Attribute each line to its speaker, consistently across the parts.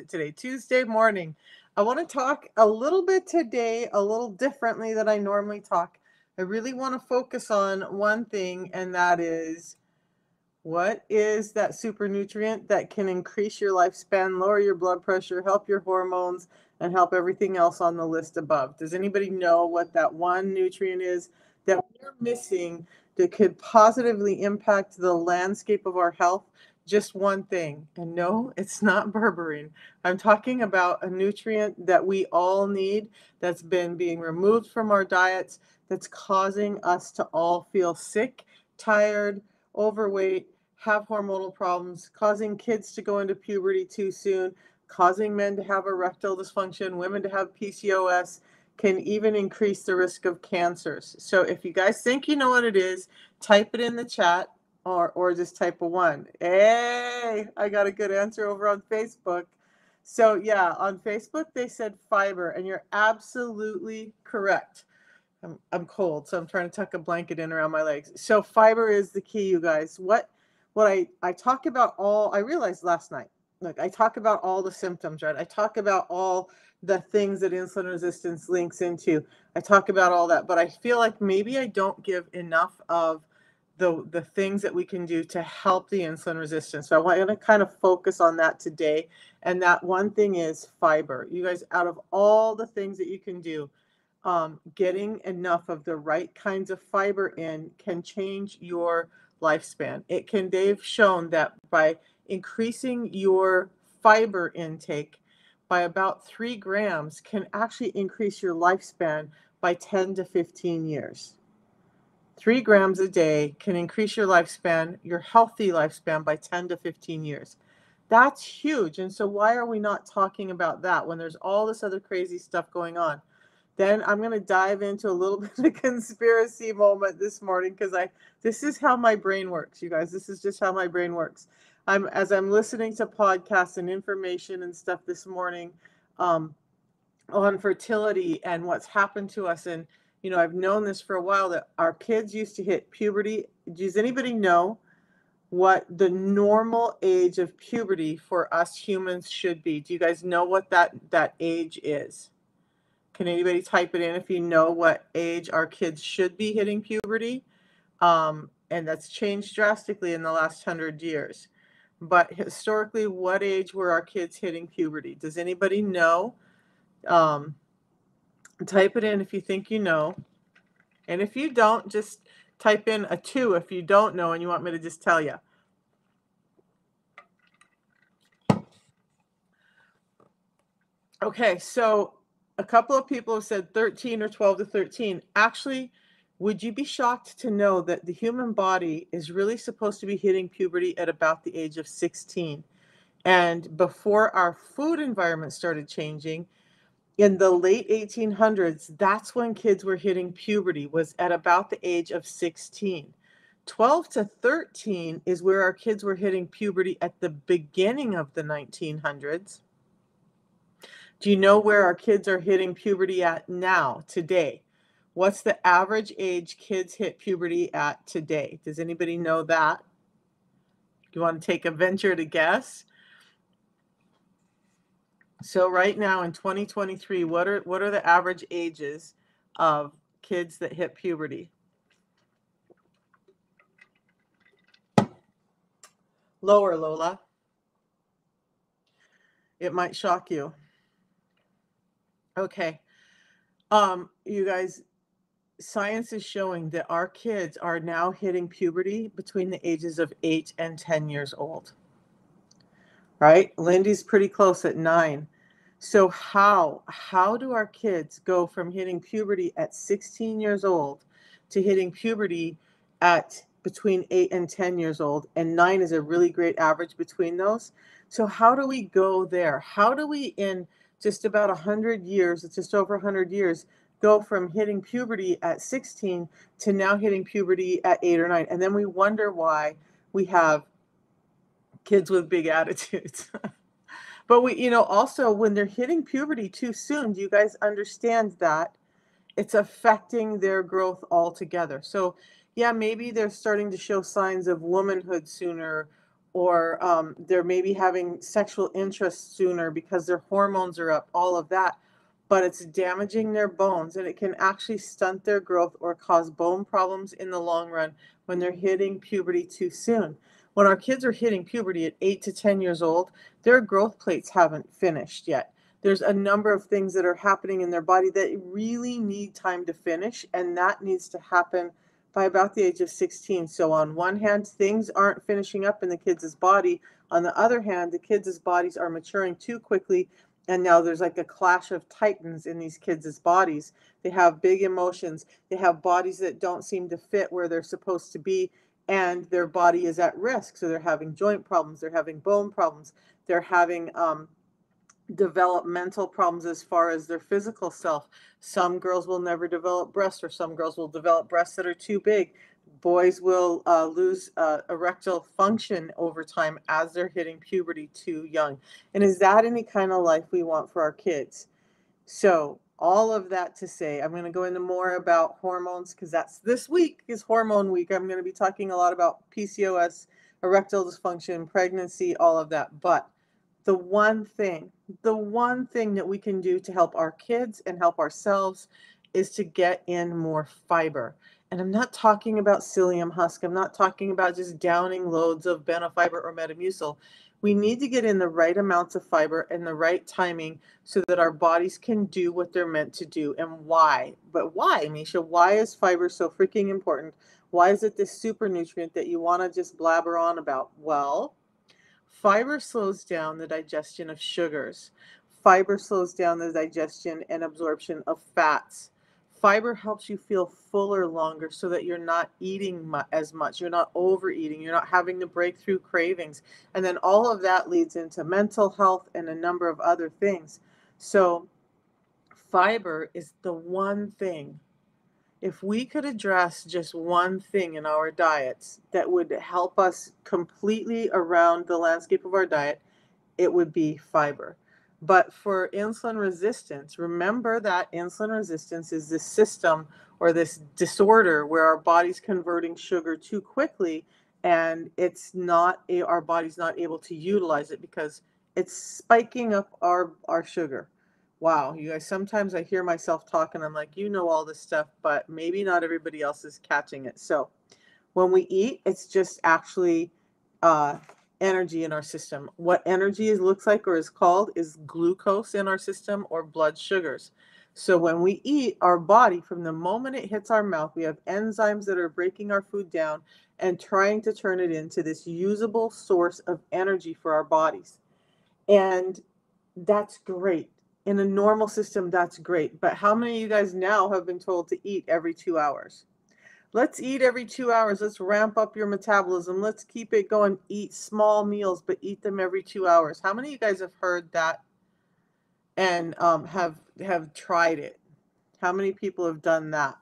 Speaker 1: it today, Tuesday morning. I want to talk a little bit today, a little differently than I normally talk. I really want to focus on one thing, and that is what is that super nutrient that can increase your lifespan, lower your blood pressure, help your hormones, and help everything else on the list above? Does anybody know what that one nutrient is that we're missing that could positively impact the landscape of our health? Just one thing. And no, it's not berberine. I'm talking about a nutrient that we all need that's been being removed from our diets that's causing us to all feel sick, tired, overweight, have hormonal problems, causing kids to go into puberty too soon, causing men to have erectile dysfunction, women to have PCOS, can even increase the risk of cancers. So if you guys think you know what it is, type it in the chat or or just type a one. Hey, I got a good answer over on Facebook. So yeah, on Facebook they said fiber, and you're absolutely correct. I'm, I'm cold, so I'm trying to tuck a blanket in around my legs. So fiber is the key, you guys. What what I I talk about all I realized last night. Look, I talk about all the symptoms, right? I talk about all the things that insulin resistance links into. I talk about all that, but I feel like maybe I don't give enough of the the things that we can do to help the insulin resistance. So I want to kind of focus on that today. And that one thing is fiber. You guys, out of all the things that you can do, um, getting enough of the right kinds of fiber in can change your lifespan. It can, they've shown that by increasing your fiber intake by about three grams can actually increase your lifespan by 10 to 15 years. Three grams a day can increase your lifespan, your healthy lifespan, by 10 to 15 years. That's huge. And so, why are we not talking about that when there's all this other crazy stuff going on? Then I'm going to dive into a little bit of conspiracy moment this morning because I this is how my brain works, you guys. This is just how my brain works. I'm as I'm listening to podcasts and information and stuff this morning um, on fertility and what's happened to us and you know, I've known this for a while that our kids used to hit puberty. Does anybody know what the normal age of puberty for us humans should be? Do you guys know what that that age is? Can anybody type it in if you know what age our kids should be hitting puberty? Um, and that's changed drastically in the last hundred years. But historically, what age were our kids hitting puberty? Does anybody know? Um, type it in if you think you know. And if you don't, just type in a two if you don't know and you want me to just tell you. Okay, so a couple of people have said 13 or 12 to 13. Actually, would you be shocked to know that the human body is really supposed to be hitting puberty at about the age of 16? And before our food environment started changing, in the late 1800s, that's when kids were hitting puberty, was at about the age of 16. 12 to 13 is where our kids were hitting puberty at the beginning of the 1900s. Do you know where our kids are hitting puberty at now, today? What's the average age kids hit puberty at today? Does anybody know that? Do you want to take a venture to guess? So right now in 2023, what are what are the average ages of kids that hit puberty? Lower, Lola. It might shock you. Okay. Um, you guys, science is showing that our kids are now hitting puberty between the ages of 8 and 10 years old right? Lindy's pretty close at nine. So how how do our kids go from hitting puberty at 16 years old to hitting puberty at between 8 and 10 years old and 9 is a really great average between those. So how do we go there? How do we in just about a 100 years, it's just over a 100 years, go from hitting puberty at 16 to now hitting puberty at 8 or 9 and then we wonder why we have kids with big attitudes. but we, you know, also when they're hitting puberty too soon, do you guys understand that it's affecting their growth altogether? So, yeah, maybe they're starting to show signs of womanhood sooner or um, they're maybe having sexual interest sooner because their hormones are up, all of that. But it's damaging their bones and it can actually stunt their growth or cause bone problems in the long run when they're hitting puberty too soon. When our kids are hitting puberty at 8 to 10 years old, their growth plates haven't finished yet. There's a number of things that are happening in their body that really need time to finish, and that needs to happen by about the age of 16. So, on one hand, things aren't finishing up in the kids' body. On the other hand, the kids' bodies are maturing too quickly. And now there's like a clash of titans in these kids' bodies. They have big emotions. They have bodies that don't seem to fit where they're supposed to be. And their body is at risk. So they're having joint problems. They're having bone problems. They're having um, developmental problems as far as their physical self. Some girls will never develop breasts, or some girls will develop breasts that are too big. Boys will uh, lose uh, erectile function over time as they're hitting puberty too young. And is that any kind of life we want for our kids? So, all of that to say, I'm going to go into more about hormones because that's this week is hormone week. I'm going to be talking a lot about PCOS, erectile dysfunction, pregnancy, all of that. But the one thing, the one thing that we can do to help our kids and help ourselves is to get in more fiber. And I'm not talking about psyllium husk. I'm not talking about just downing loads of benefiber or metamucil. We need to get in the right amounts of fiber and the right timing so that our bodies can do what they're meant to do. And why? But why, Misha? Why is fiber so freaking important? Why is it this super nutrient that you want to just blabber on about? Well, Fiber slows down the digestion of sugars. Fiber slows down the digestion and absorption of fats. Fiber helps you feel fuller longer so that you're not eating mu- as much. You're not overeating. You're not having the breakthrough cravings. And then all of that leads into mental health and a number of other things. So, fiber is the one thing if we could address just one thing in our diets that would help us completely around the landscape of our diet, it would be fiber. But for insulin resistance, remember that insulin resistance is this system or this disorder where our body's converting sugar too quickly and it's not our body's not able to utilize it because it's spiking up our our sugar Wow, you guys, sometimes I hear myself talking, I'm like, you know all this stuff, but maybe not everybody else is catching it. So when we eat, it's just actually uh, energy in our system. What energy is, looks like or is called is glucose in our system or blood sugars. So when we eat, our body, from the moment it hits our mouth, we have enzymes that are breaking our food down and trying to turn it into this usable source of energy for our bodies. And that's great in a normal system, that's great. But how many of you guys now have been told to eat every two hours? Let's eat every two hours. Let's ramp up your metabolism. Let's keep it going. Eat small meals, but eat them every two hours. How many of you guys have heard that and um, have have tried it? How many people have done that?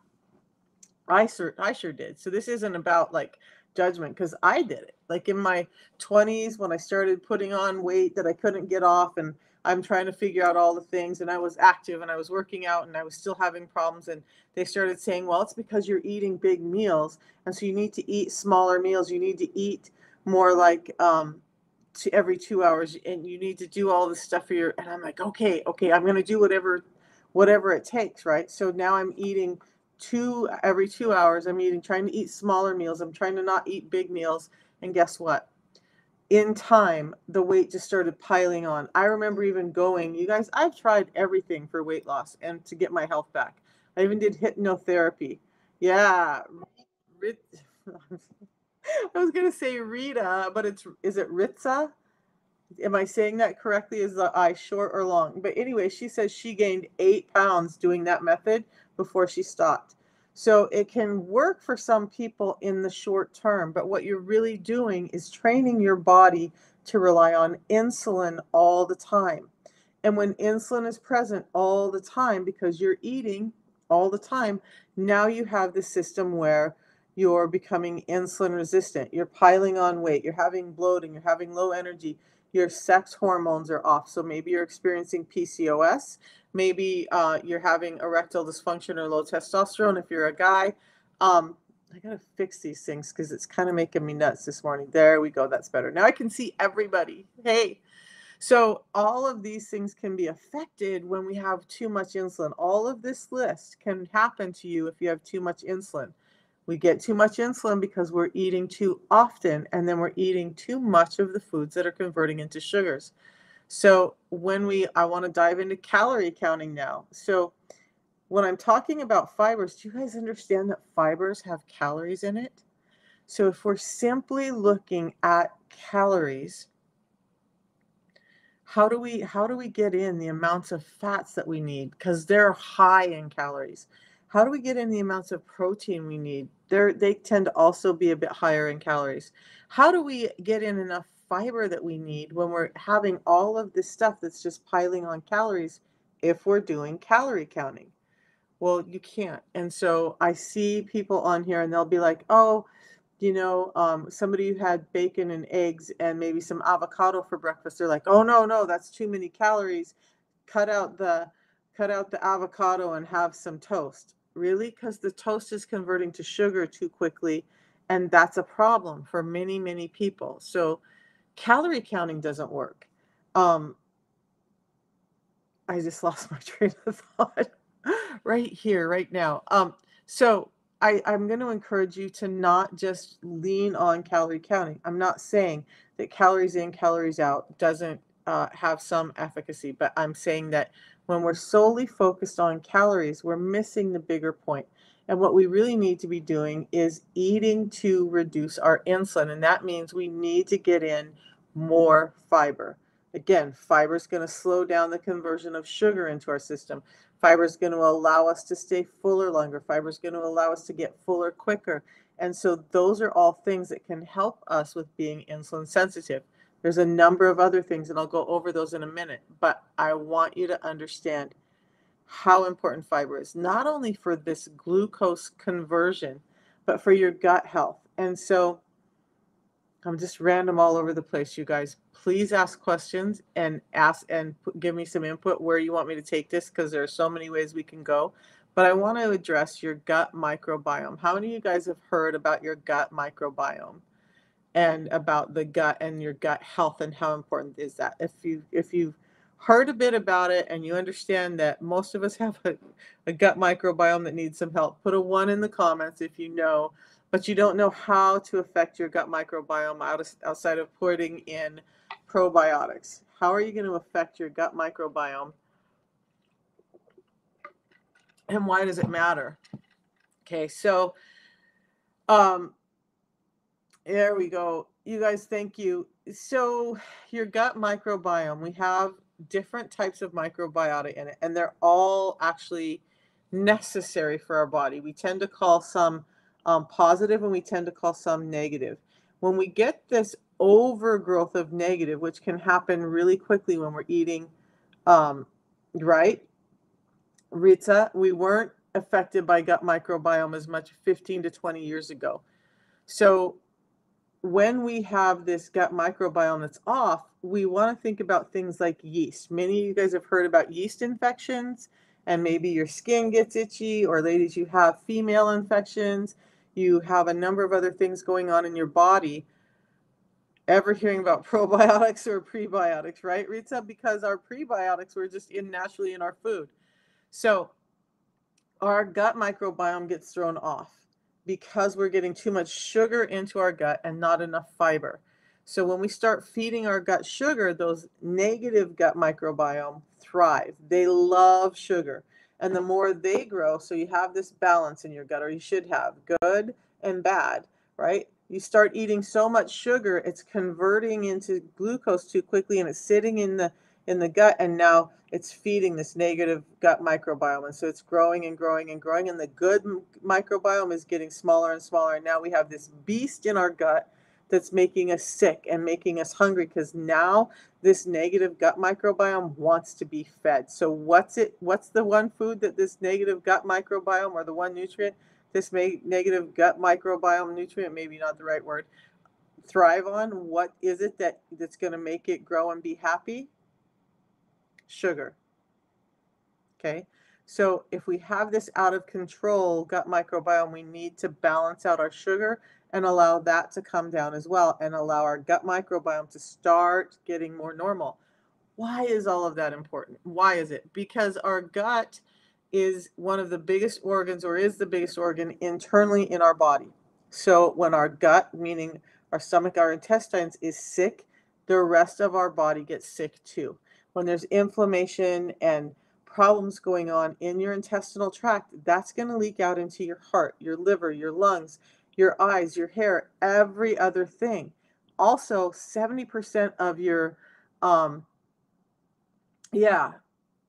Speaker 1: I sure I sure did. So this isn't about like judgment because I did it. Like in my 20s when I started putting on weight that I couldn't get off and I'm trying to figure out all the things and I was active and I was working out and I was still having problems and they started saying, "Well, it's because you're eating big meals and so you need to eat smaller meals. You need to eat more like um to every 2 hours and you need to do all this stuff for your and I'm like, "Okay, okay, I'm going to do whatever whatever it takes, right? So now I'm eating two every 2 hours. I'm eating trying to eat smaller meals. I'm trying to not eat big meals and guess what? In time, the weight just started piling on. I remember even going, you guys, I've tried everything for weight loss and to get my health back. I even did hypnotherapy. Yeah. I was going to say Rita, but it's, is it Ritza? Am I saying that correctly? Is the eye short or long? But anyway, she says she gained eight pounds doing that method before she stopped. So it can work for some people in the short term, but what you're really doing is training your body to rely on insulin all the time. And when insulin is present all the time because you're eating all the time, now you have the system where you're becoming insulin resistant. You're piling on weight, you're having bloating, you're having low energy, your sex hormones are off. So maybe you're experiencing PCOS, maybe uh, you're having erectile dysfunction or low testosterone if you're a guy. Um, I gotta fix these things because it's kind of making me nuts this morning. There we go. That's better. Now I can see everybody. Hey. So all of these things can be affected when we have too much insulin. All of this list can happen to you if you have too much insulin. We get too much insulin because we're eating too often, and then we're eating too much of the foods that are converting into sugars. So when we, I want to dive into calorie counting now. So when I'm talking about fibers, do you guys understand that fibers have calories in it? So if we're simply looking at calories, how do we how do we get in the amounts of fats that we need because they're high in calories? How do we get in the amounts of protein we need? They're, they tend to also be a bit higher in calories. How do we get in enough fiber that we need when we're having all of this stuff that's just piling on calories if we're doing calorie counting? Well, you can't. And so I see people on here and they'll be like, oh, you know, um, somebody who had bacon and eggs and maybe some avocado for breakfast. They're like, oh no, no, that's too many calories. Cut out the cut out the avocado and have some toast. Really? Because the toast is converting to sugar too quickly. And that's a problem for many, many people. So calorie counting doesn't work. Um, I just lost my train of thought right here, right now. Um, so I, I'm going to encourage you to not just lean on calorie counting. I'm not saying that calories in, calories out doesn't uh, have some efficacy, but I'm saying that when we're solely focused on calories, we're missing the bigger point. And what we really need to be doing is eating to reduce our insulin. And that means we need to get in more fiber. Again, fiber is going to slow down the conversion of sugar into our system. Fiber is going to allow us to stay fuller longer. Fiber is going to allow us to get fuller quicker. And so those are all things that can help us with being insulin sensitive. There's a number of other things, and I'll go over those in a minute. But I want you to understand how important fiber is, not only for this glucose conversion, but for your gut health. And so I'm just random all over the place, you guys. Please ask questions and ask and give me some input where you want me to take this because there are so many ways we can go. But I want to address your gut microbiome. How many of you guys have heard about your gut microbiome and about the gut and your gut health and how important is that? If you if you've heard a bit about it and you understand that most of us have a, a gut microbiome that needs some help, put a one in the comments if you know but you don't know how to affect your gut microbiome out of, outside of putting in probiotics. How are you going to affect your gut microbiome? And why does it matter? Okay, so um, there we go. You guys, thank you. So, your gut microbiome, we have different types of microbiota in it, and they're all actually necessary for our body. We tend to call some um, positive and we tend to call some negative. When we get this overgrowth of negative, which can happen really quickly when we're eating, um, right? Rita, we weren't affected by gut microbiome as much 15 to 20 years ago. So when we have this gut microbiome that's off, we want to think about things like yeast. Many of you guys have heard about yeast infections, and maybe your skin gets itchy, or ladies, you have female infections you have a number of other things going on in your body. Ever hearing about probiotics or prebiotics, right, Rita? Because our prebiotics were just in naturally in our food. So our gut microbiome gets thrown off because we're getting too much sugar into our gut and not enough fiber. So when we start feeding our gut sugar, those negative gut microbiome thrive. They love sugar and the more they grow so you have this balance in your gut or you should have good and bad right you start eating so much sugar it's converting into glucose too quickly and it's sitting in the in the gut and now it's feeding this negative gut microbiome and so it's growing and growing and growing and the good microbiome is getting smaller and smaller and now we have this beast in our gut that's making us sick and making us hungry because now this negative gut microbiome wants to be fed. So what's it what's the one food that this negative gut microbiome or the one nutrient this may, negative gut microbiome nutrient maybe not the right word thrive on? What is it that that's going to make it grow and be happy? Sugar. Okay? So if we have this out of control gut microbiome, we need to balance out our sugar and allow that to come down as well and allow our gut microbiome to start getting more normal. Why is all of that important? Why is it? Because our gut is one of the biggest organs or is the biggest organ internally in our body. So when our gut, meaning our stomach, our intestines is sick, the rest of our body gets sick too. When there's inflammation and problems going on in your intestinal tract, that's going to leak out into your heart, your liver, your lungs, your eyes, your hair, every other thing. Also, 70% of your, um, yeah,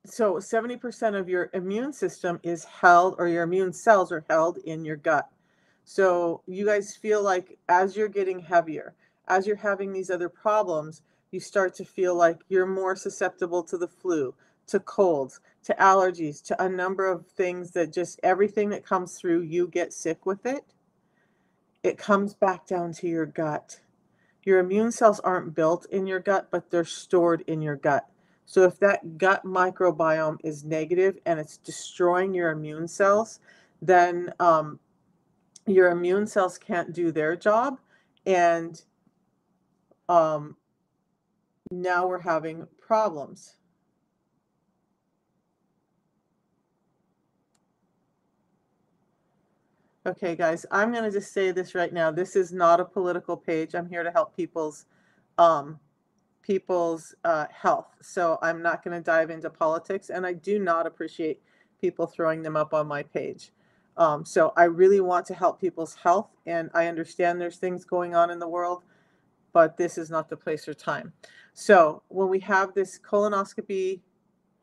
Speaker 1: so 70% of your immune system is held, or your immune cells are held in your gut. So you guys feel like as you're getting heavier, as you're having these other problems, you start to feel like you're more susceptible to the flu, to colds, to allergies, to a number of things that just everything that comes through, you get sick with it. It comes back down to your gut. Your immune cells aren't built in your gut, but they're stored in your gut. So if that gut microbiome is negative and it's destroying your immune cells, then um, your immune cells can't do their job. And um, now we're having problems. Okay, guys, I'm going to just say this right now. This is not a political page. I'm here to help people's um, people's uh, health. So I'm not going to dive into politics, and I do not appreciate people throwing them up on my page. Um, so I really want to help people's health, and I understand there's things going on in the world, but this is not the place or time. So when we have this colonoscopy,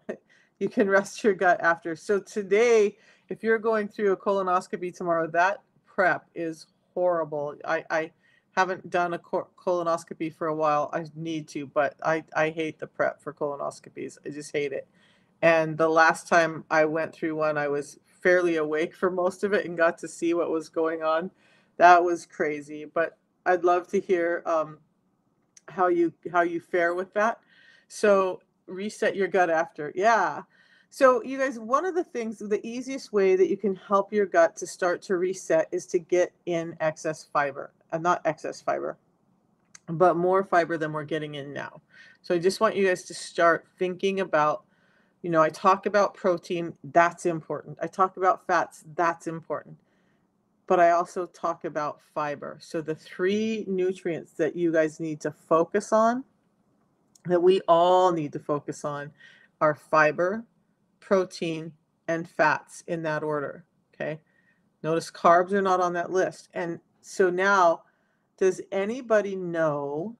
Speaker 1: you can rest your gut after. So today if you're going through a colonoscopy tomorrow, that prep is horrible. I, I haven't done a colonoscopy for a while. I need to, but I, I hate the prep for colonoscopies. I just hate it. And the last time I went through one, I was fairly awake for most of it and got to see what was going on. That was crazy. But I'd love to hear um, how you how you fare with that. So reset your gut after. Yeah. So, you guys, one of the things, the easiest way that you can help your gut to start to reset is to get in excess fiber, uh, not excess fiber, but more fiber than we're getting in now. So, I just want you guys to start thinking about, you know, I talk about protein, that's important. I talk about fats, that's important. But I also talk about fiber. So, the mm. three nutrients that you guys need to focus on, that we all need to focus on, are fiber protein, and fats in that order. Okay. Notice carbs are not on that list. And so now, does anybody know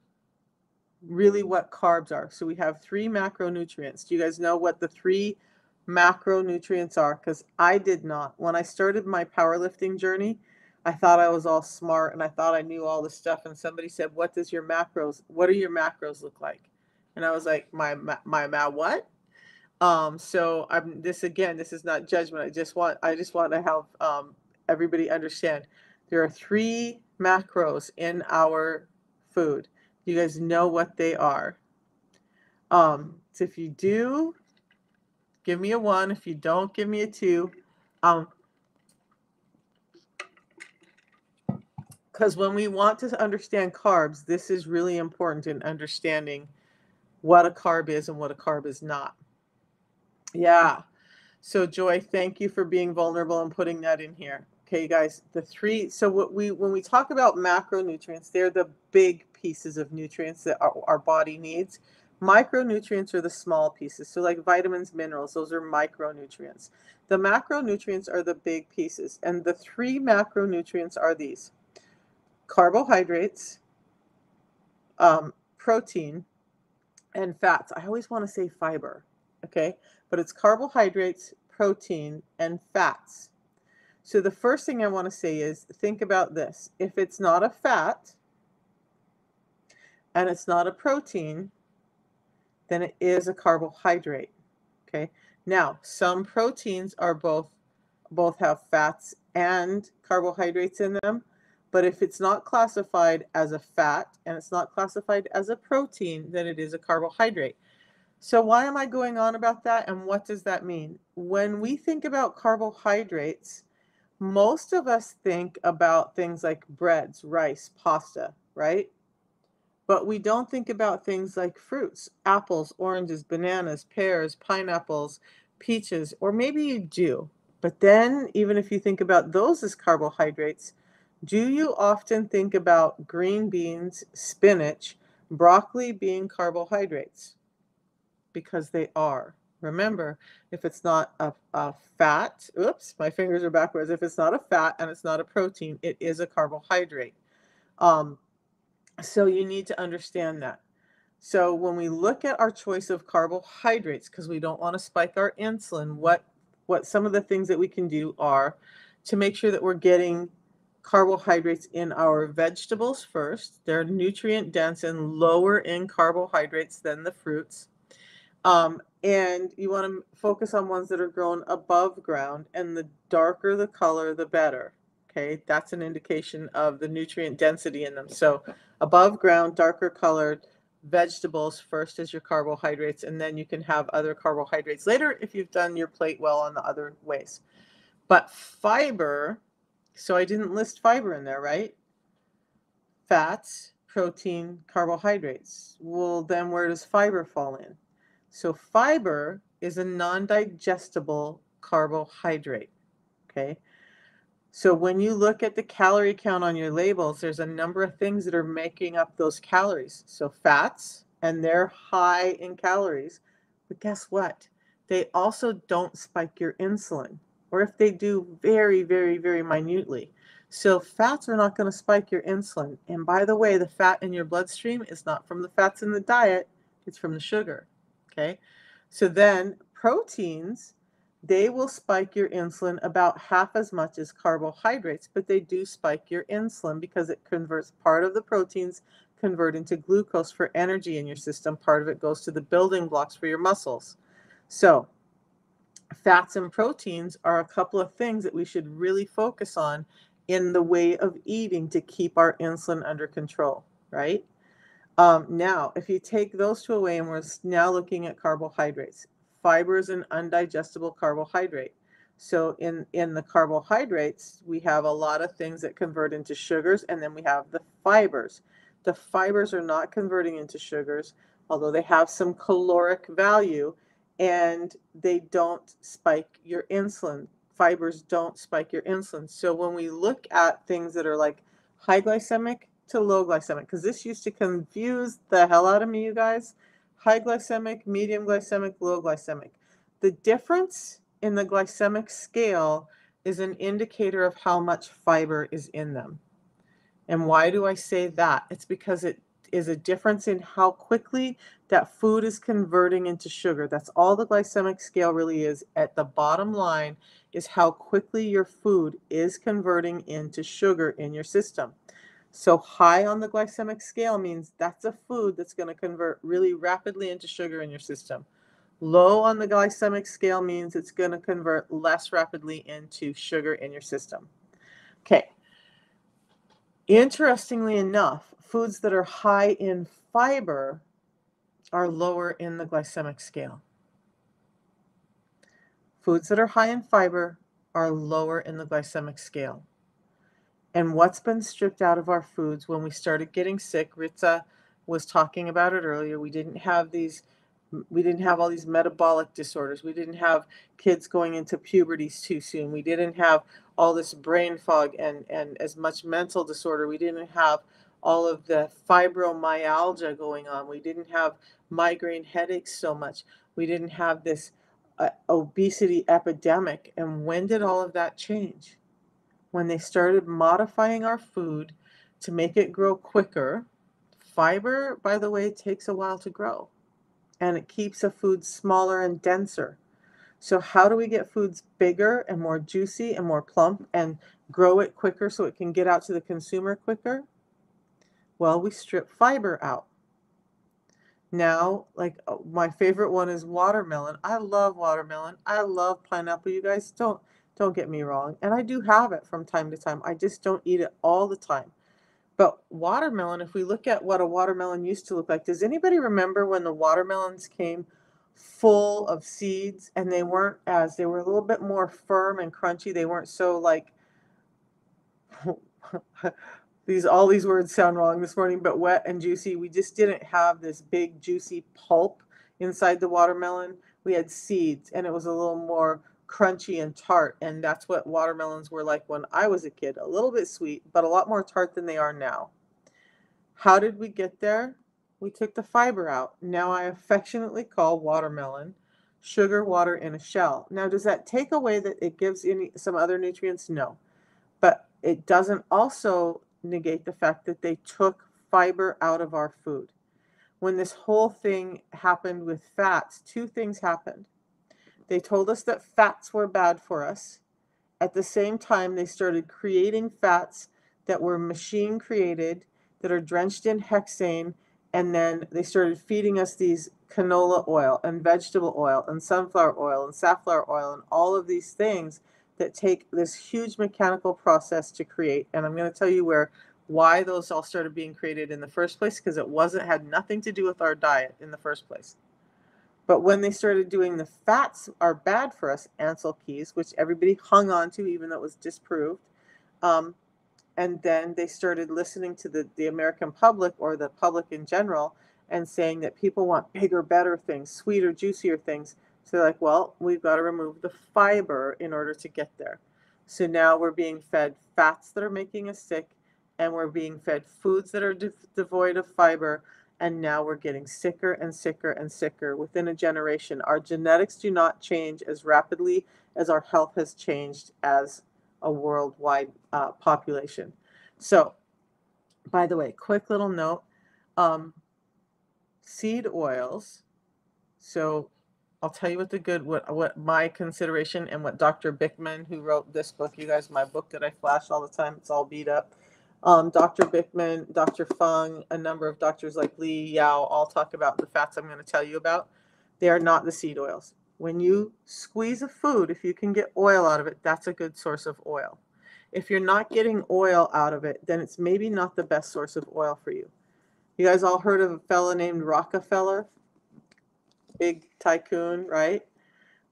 Speaker 1: really what carbs are? So we have three macronutrients. Do you guys know what the three macronutrients are? Because I did not. When I started my powerlifting journey, I thought I was all smart and I thought I knew all this stuff. And somebody said, "What does your macros? What do your macros look like?" And I was like, "My my my, my what?" Um, so I'm this again, this is not judgment. I just want I just want to help um, everybody understand there are three macros in our food. You guys know what they are. Um, so if you do, give me a one. If you don't, give me a two. Um, because when we want to understand carbs, this is really important in understanding what a carb is and what a carb is not. Yeah. So Joy, thank you for being vulnerable and putting that in here. Okay, guys, the three. So what we when we talk about macronutrients, they're the big pieces of nutrients that our, our body needs. Micronutrients are the small pieces. So like vitamins, minerals, those are micronutrients. The macronutrients are the big pieces. And the three macronutrients are these carbohydrates, um, protein, and fats. I always want to say fiber. Okay but it's carbohydrates, protein, and fats. So the first thing I want to say is think about this. If it's not a fat and it's not a protein, then it is a carbohydrate. Okay. Now, some proteins are both both have fats and carbohydrates in them, but if it's not classified as a fat and it's not classified as a protein, then it is a carbohydrate. So, why am I going on about that and what does that mean? When we think about carbohydrates, most of us think about things like breads, rice, pasta, right? But we don't think about things like fruits, apples, oranges, bananas, pears, pineapples, peaches, or maybe you do. But then, even if you think about those as carbohydrates, do you often think about green beans, spinach, broccoli being carbohydrates? Because they are. Remember, if it's not a, a fat, oops, my fingers are backwards. If it's not a fat and it's not a protein, it is a carbohydrate. Um, so you need to understand that. So when we look at our choice of carbohydrates, because we don't want to spike our insulin, what what some of the things that we can do are to make sure that we're getting carbohydrates in our vegetables first. They're nutrient dense and lower in carbohydrates than the fruits. Um, and you want to focus on ones that are grown above ground, and the darker the color, the better. Okay, that's an indication of the nutrient density in them. So, above ground, darker colored vegetables first as your carbohydrates, and then you can have other carbohydrates later if you've done your plate well on the other ways. But fiber, so I didn't list fiber in there, right? Fats, protein, carbohydrates. Well, then where does fiber fall in? So fiber is a non-digestible carbohydrate, okay? So when you look at the calorie count on your labels, there's a number of things that are making up those calories. So fats, and they're high in calories. But guess what? They also don't spike your insulin, or if they do, very, very, very minutely. So fats are not going to spike your insulin. And by the way, the fat in your bloodstream is not from the fats in the diet, it's from the sugar. Okay. So then proteins they will spike your insulin about half as much as carbohydrates, but they do spike your insulin because it converts part of the proteins convert into glucose for energy in your system. Part of it goes to the building blocks for your muscles. So, fats and proteins are a couple of things that we should really focus on in the way of eating to keep our insulin under control, right? Um, now, if you take those two away, and we're now looking at carbohydrates, fiber is an undigestible carbohydrate. So in, in the carbohydrates, we have a lot of things that convert into sugars, and then we have the fibers. The fibers are not converting into sugars, although they have some caloric value, and they don't spike your insulin. Fibers don't spike your insulin. So when we look at things that are like high glycemic to low glycemic, because this used to confuse the hell out of me, you guys high glycemic, medium glycemic, low glycemic. The difference in the glycemic scale is an indicator of how much fiber is in them. And why do I say that? It's because it is a difference in how quickly that food is converting into sugar. That's all the glycemic scale really is. At the bottom line is how quickly your food is converting into sugar in your system. So high on the glycemic scale means that's a food that's going to convert really rapidly into sugar in your system. Low on the glycemic scale means it's going to convert less rapidly into sugar in your system. Okay. Interestingly enough, foods that are high in fiber are lower in the glycemic scale. Foods that are high in fiber are lower in the glycemic scale and what's been stripped out of our foods when we started getting sick. Ritza was talking about it earlier. We didn't have these we didn't have all these metabolic disorders. We didn't have kids going into puberties too soon. We didn't have all this brain fog and, and as much mental disorder. We didn't have all of the fibromyalgia going on. We didn't have migraine headaches so much. We didn't have this uh, obesity epidemic. And when did all of that change? When they started modifying our food to make it grow quicker. Fiber, by the way, takes a while to grow and it keeps a food smaller and denser. So, how do we get foods bigger and more juicy and more plump and grow it quicker so it can get out to the consumer quicker? Well, we strip fiber out. Now, like uh, my favorite one is watermelon. I love watermelon. I love pineapple. You guys don't don't get me wrong. And I do have it from time to time. I just don't eat it all the time. But watermelon, if we look at what a watermelon used to look like, does anybody remember when the watermelons came full of seeds and they weren't as they were a little bit more firm and crunchy. They weren't so like these all these words sound wrong this morning, but wet and juicy. We just didn't have this big juicy pulp inside the watermelon. We had seeds and it was a little more crunchy and tart and that's what watermelons were like when I was a kid. A little bit sweet, but a lot more tart than they are now. How did we get there? We took the fiber out. Now I affectionately call watermelon sugar water in a shell. Now does that take away that it gives any some other nutrients? No. But it doesn't also negate the fact that they took fiber out of our food. When this whole thing happened with fats, two things happened. They told us that fats were bad for us. At the same time, they started creating fats that were machine created, that are drenched in hexane, and then they started feeding us these canola oil and vegetable oil and sunflower oil and safflower oil and all of these things that take this huge mechanical process to create. And I'm going to tell you where why those all started being created in the first place because it wasn't had nothing to do with our diet in the first place. But when they started doing the fats are bad for us, Ancel Keys, which everybody hung on to even though it was disproved, um, and then they started listening to the, the American public or the public in general and saying that people want bigger, better things, sweeter, juicier things. So they're like, well, we've got to remove the fiber in order to get there. So now we're being fed fats that are making us sick, and we're being fed foods that are de- devoid of fiber, and now we're getting sicker and sicker and sicker within a generation. Our genetics do not change as rapidly as our health has changed as a worldwide uh, population. So, by the way, quick little note um, seed oils. So, I'll tell you what the good what what my consideration and what Dr. Bikman, who wrote this book, you guys, my book that I flash all the time, it's all beat up. Um, Dr. Bikman, Dr. Fung, a number of doctors like Li Yao all talk about the fats I'm going to tell you about. They are not the seed oils. When you squeeze a food, if you can get oil out of it, that's a good source of oil. If you're not getting oil out of it, then it's maybe not the best source of oil for you. You guys all heard of a fellow named Rockefeller? big tycoon, right?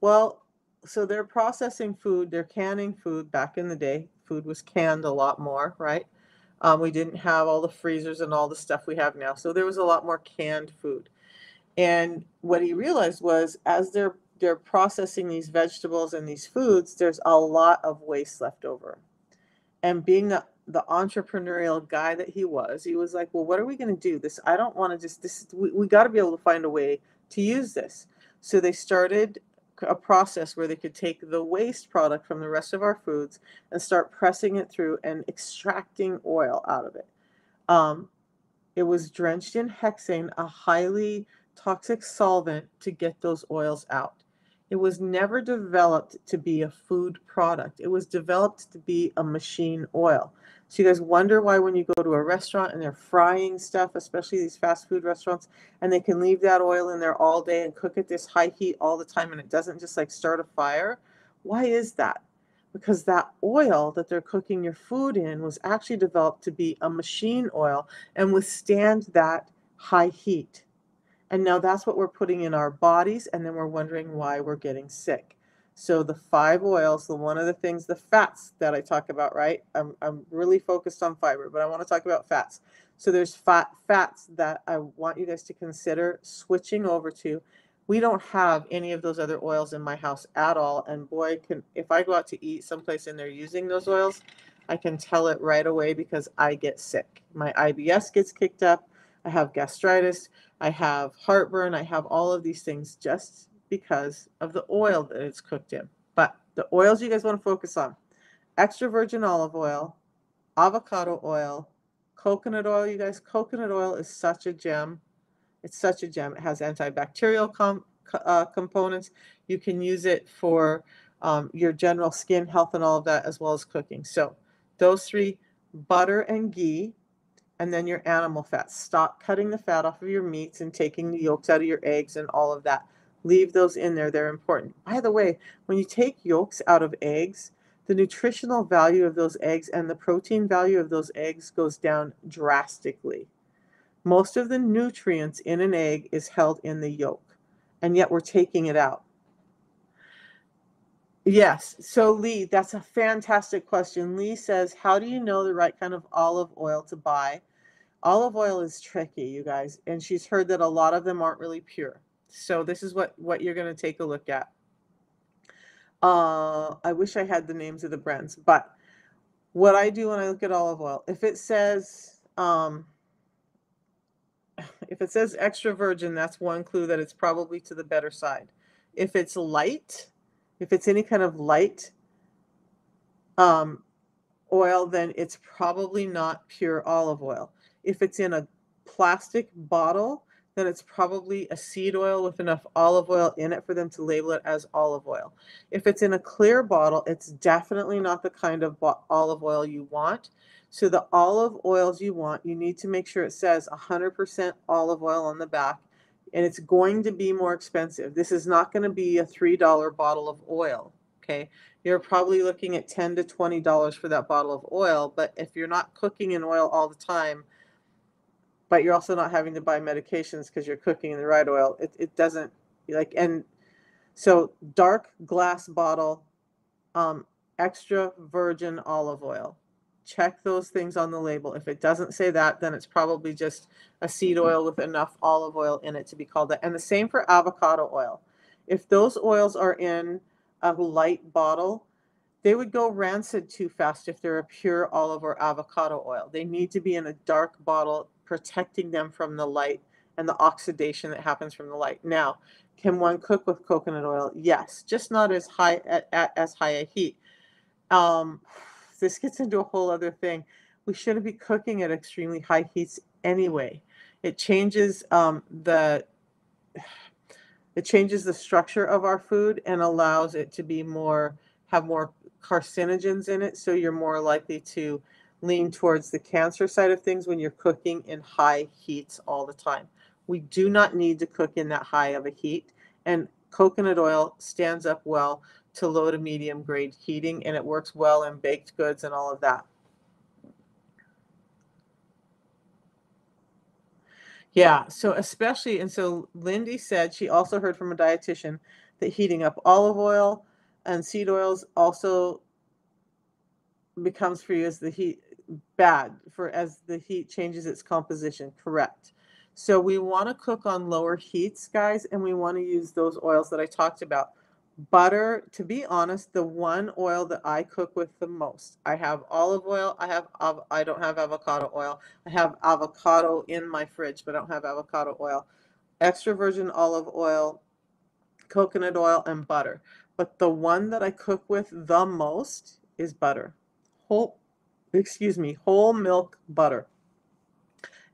Speaker 1: Well, so they're processing food, they're canning food back in the day. Food was canned a lot more, right? Um, we didn't have all the freezers and all the stuff we have now. So there was a lot more canned food. And what he realized was as they're they're processing these vegetables and these foods, there's a lot of waste left over. And being the the entrepreneurial guy that he was, he was like, "Well, what are we going to do? This I don't want to just this. We, we got to be able to find a way to use this. So they started a process where they could take the waste product from the rest of our foods and start pressing it through and extracting oil out of it. Um, it was drenched in hexane, a highly toxic solvent, to get those oils out. It was never developed to be a food product. It was developed to be a machine oil. So you guys wonder why when you go to a restaurant and they're frying stuff, especially these fast food restaurants, and they can leave that oil in there all day and cook at this high heat all the time and it doesn't just like start a fire? Why is that? Because that oil that they're cooking your food in was actually developed to be a machine oil and withstand that high heat. And now that's what we're putting in our bodies, and then we're wondering why we're getting sick. So the five oils, the one of the things, the fats that I talk about, right? I'm, I'm really focused on fiber, but I want to talk about fats. So there's fat fats that I want you guys to consider switching over to. We don't have any of those other oils in my house at all. And boy, can if I go out to eat someplace and they're using those oils, I can tell it right away because I get sick. My IBS gets kicked up. I have gastritis. I have heartburn. I have all of these things just because of the oil that it's cooked in. But the oils you guys want to focus on extra virgin olive oil, avocado oil, coconut oil. You guys, coconut oil is such a gem. It's such a gem. It has antibacterial com- uh, components. You can use it for um, your general skin health and all of that, as well as cooking. So, those three butter and ghee and then your animal fats. Stop cutting the fat off of your meats and taking the yolks out of your eggs and all of that. Leave those in there, they're important. By the way, when you take yolks out of eggs, the nutritional value of those eggs and the protein value of those eggs goes down drastically. Most of the nutrients in an egg is held in the yolk. and yet we're taking it out? Yes. So, Lee, that's a fantastic question. Lee says, How do you know the right kind of olive oil to buy? Olive oil is tricky, you guys, and she's heard that a lot of them aren't really pure. So, this is what, what you're going to take a look at. Uh, I wish I had the names of the brands, but what I do when I look at olive oil, if it says, um, if it says extra virgin, that's one clue that it's probably to the better side. If it's light, if it's any kind of light um, oil, then it's probably not pure olive oil. If it's in a plastic bottle, then it's probably a seed oil with enough olive oil in it for them to label it as olive oil. If it's in a clear bottle, it's definitely not the kind of olive oil you want. So the olive oils you want, you need to make sure it says 100% olive oil on the back and it's going to be more expensive. This is not going to be a $3 bottle of oil, okay? You're probably looking at 10 to $20 for that bottle of oil, but if you're not cooking in oil all the time, but you're also not having to buy medications because you're cooking in the right oil, it, it doesn't like and so dark glass bottle um, extra virgin olive oil check those things on the label. If it doesn't say that, then it's probably just a seed oil with enough olive oil in it to be called that. And the same for avocado oil. If those oils are in a light bottle, they would go rancid too fast if they're a pure olive or avocado oil. They need to be in a dark bottle, protecting them from the light and the oxidation that happens from the light. Now, can one cook with coconut oil? Yes, just not as high at, at as high a heat. Um, this gets into a whole other thing. We shouldn't be cooking at extremely high heats anyway. It changes um, the it changes the structure of our food and allows it to be more have more carcinogens in it. So you're more likely to lean towards the cancer side of things when you're cooking in high heats all the time. We do not need to cook in that high of a heat. And coconut oil stands up well to low to medium grade heating and it works well in baked goods and all of that. Yeah, so especially, and so Lindy said she also heard from a dietitian that heating up olive oil and seed oils also becomes for you as the heat bad for as the heat changes its composition. Correct. So we want to cook on lower heats, guys, and we want to use those oils that I talked about. Butter to be honest the one oil that i cook with the most. I have olive oil i have i don't have avocado oil. I have avocado in my fridge but i don't have avocado oil. Extra virgin olive oil coconut oil and butter. But the one that i cook with the most is butter. Whole excuse me whole milk butter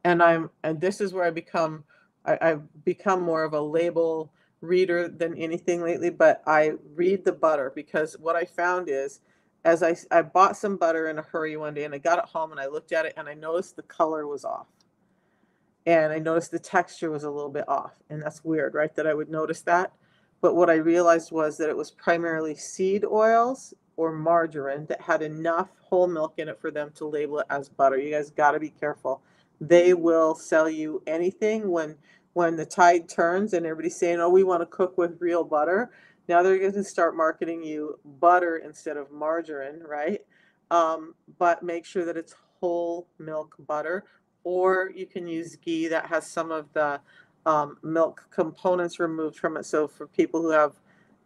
Speaker 1: and i'm and this is where i become I, i've become more of a label reader than anything lately, but I read the butter because what I found is as I, I bought some butter in a hurry one day and I got it home and I looked at it and I noticed the color was off. And I noticed the texture was a little bit off. And that's weird, right? That I would notice that. But what I realized was that it was primarily seed oils or margarine that had enough whole milk in it for them to label it as butter. You guys got to be careful. They will sell you anything when when the tide turns and everybody's saying, oh, we want to cook with real butter. Now they're going to start marketing you butter instead of margarine, right? Um, but make sure that it's whole milk butter, or you can use ghee that has some of the um, milk components removed from it. So for people who have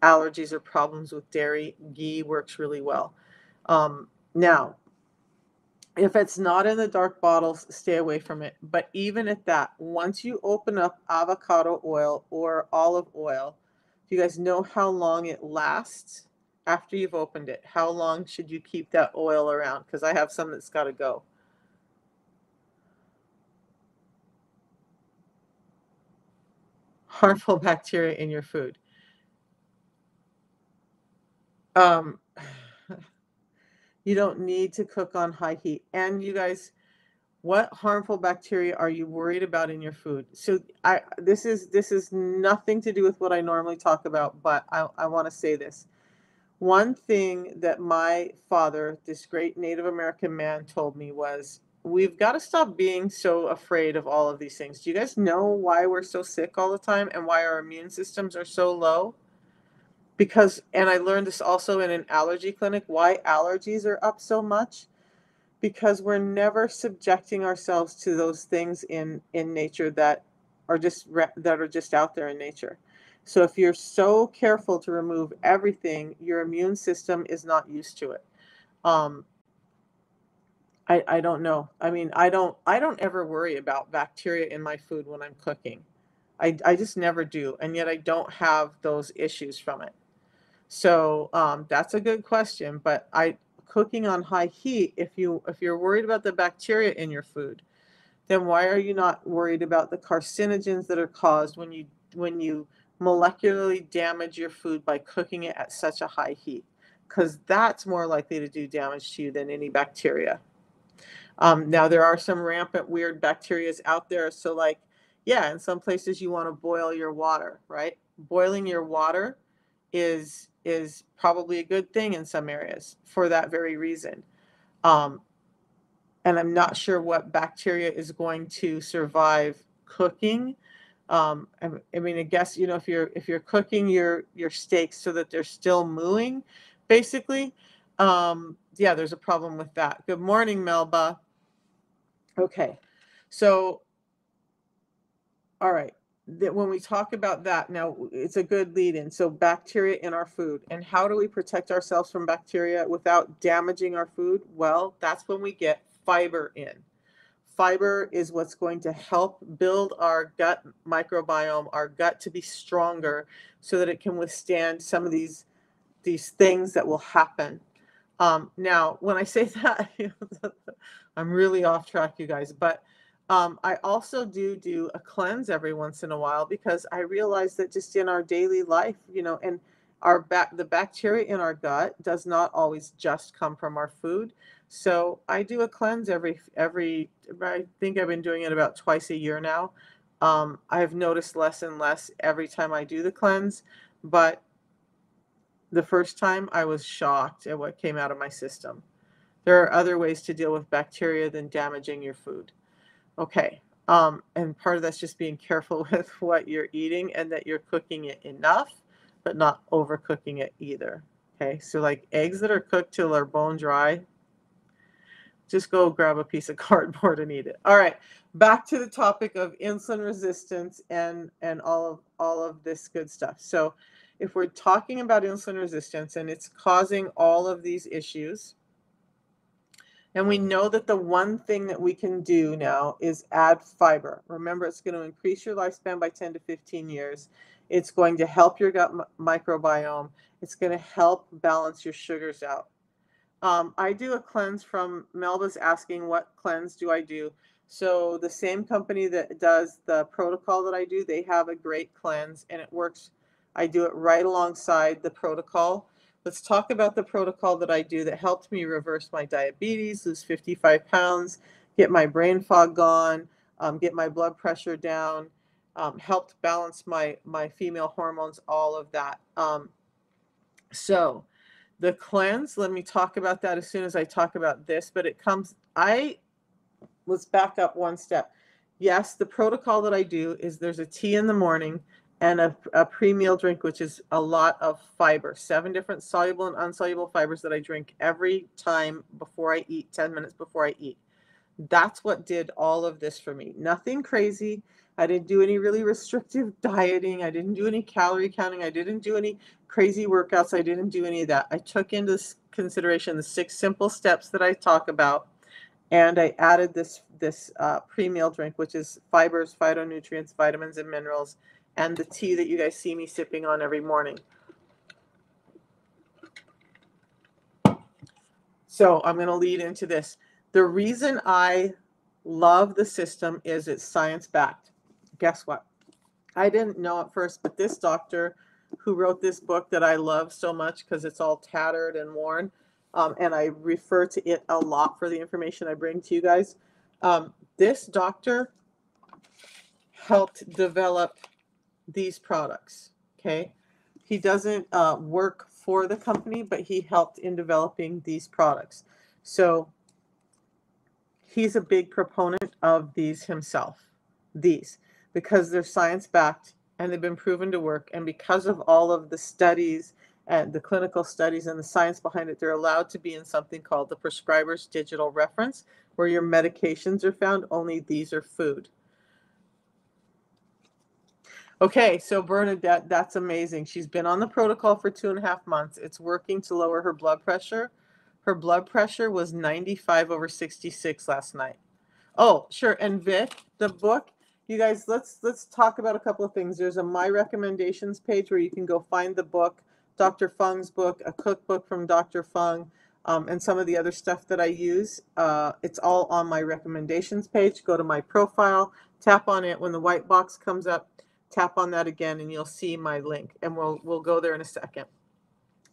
Speaker 1: allergies or problems with dairy, ghee works really well. Um, now, if it's not in the dark bottles, stay away from it. But even at that, once you open up avocado oil or olive oil, do you guys know how long it lasts after you've opened it? How long should you keep that oil around? Because I have some that's got to go. Harmful bacteria in your food. Um, you don't need to cook on high heat. And you guys, what harmful bacteria are you worried about in your food? So I this is this is nothing to do with what I normally talk about, but I, I want to say this. One thing that my father, this great Native American man, told me was we've got to stop being so afraid of all of these things. Do you guys know why we're so sick all the time and why our immune systems are so low? Because, and I learned this also in an allergy clinic, why allergies are up so much because we're never subjecting ourselves to those things in in nature that are just that are just out there in nature. So if you're so careful to remove everything, your immune system is not used to it. Um, I, I don't know. I mean, I don't I don't ever worry about bacteria in my food when I'm cooking. I, I just never do, and yet I don't have those issues from it. So um, that's a good question. But I cooking on high heat, if you if you're worried about the bacteria in your food, then why are you not worried about the carcinogens that are caused when you when you molecularly damage your food by cooking it at such a high heat? Because that's more likely to do damage to you than any bacteria. Um, now there are some rampant weird bacterias out there. So like, yeah, in some places you want to boil your water, right? Boiling your water is is probably a good thing in some areas for that very reason. Um, and I'm not sure what bacteria is going to survive cooking. Um, I, I, mean, I guess you know if you're if you're cooking your your steaks so that they're still mooing, basically, um, yeah, there's a problem with that. Good morning, Melba. Okay, so all right. That when we talk about that now it's a good lead in so bacteria in our food and how do we protect ourselves from bacteria without damaging our food? Well that's when we get fiber in. Fiber is what's going to help build our gut microbiome our gut to be stronger so that it can withstand some of these these things that will happen um, now when i say that i'm really off track you guys but um, I also do do a cleanse every once in a while because I realize that just in our daily life, you know, and our back the bacteria in our gut does not always just come from our food. So I do a cleanse every every I think I've been doing it about twice a year now. Um, I've noticed less and less every time I do the cleanse, but the first time I was shocked at what came out of my system. There are other ways to deal with bacteria than damaging your food. Okay. Um, and part of that's just being careful with what you're eating and that you're cooking it enough, but not overcooking it either. Okay. So, like eggs that are cooked till they're bone dry, just go grab a piece of cardboard and eat it. All right. Back to the topic of insulin resistance and and all of all of this good stuff. So, if we're talking about insulin resistance and it's causing all of these issues, and we know that the one thing that we can do now is add fiber. Remember, it's going to increase your lifespan by 10 to 15 years. It's going to help your gut microbiome. It's going to help balance your sugars out. Um, I do a cleanse from Melba's asking what cleanse do I do. So the same company that does the protocol that I do, they have a great cleanse and it works. I do it right alongside the protocol. Let's talk about the protocol that I do that helped me reverse my diabetes, lose 55 pounds, get my brain fog gone, um, get my blood pressure down, um, helped balance my, my female hormones, all of that. Um, so the cleanse, let me talk about that as soon as I talk about this, but it comes, I, let's back up one step. Yes, the protocol that I do is there's a tea in the morning and a, a pre-meal drink, which is a lot of fiber, seven different soluble and unsoluble fibers that I drink every time before I eat, 10 minutes before I eat. That's what did all of this for me. Nothing crazy. I didn't do any really restrictive dieting. I didn't do any calorie counting. I didn't do any crazy workouts. I didn't do any of that. I took into consideration the six simple steps that I talk about, and I added this this uh, pre-meal drink, which is fibers, phytonutrients, vitamins, and minerals and the tea that you guys see me sipping on every morning. So I'm going to lead into this. The reason I love the system is it's science backed. Guess what? I didn't know at first, but this doctor who wrote this book that I love so much because it's all tattered and worn, um, and I refer to it a lot for the information I bring to you guys. Um, this doctor helped develop these products. Okay. He doesn't uh, work for the company, but he helped in developing these products. So he's a big proponent of these himself. These, because they're science backed and they've been proven to work. And because of all of the studies and the clinical studies and the science behind it, they're allowed to be in something called the prescriber's digital reference, where your medications are found. Only these are food. Okay, so Bernadette, that's amazing. She's been on the protocol for two and a half months. It's working to lower her blood pressure. Her blood pressure was 95 over 66 last night. Oh, sure. And Vic, the book, you guys, let's let's talk about a couple of things. There's a my recommendations page where you can go find the book, Dr. Fung's book, a cookbook from Dr. Fung, um, and some of the other stuff that I use. Uh, it's all on my recommendations page. Go to my profile, tap on it when the white box comes up tap on that again and you'll see my link and we'll we'll go there in a second.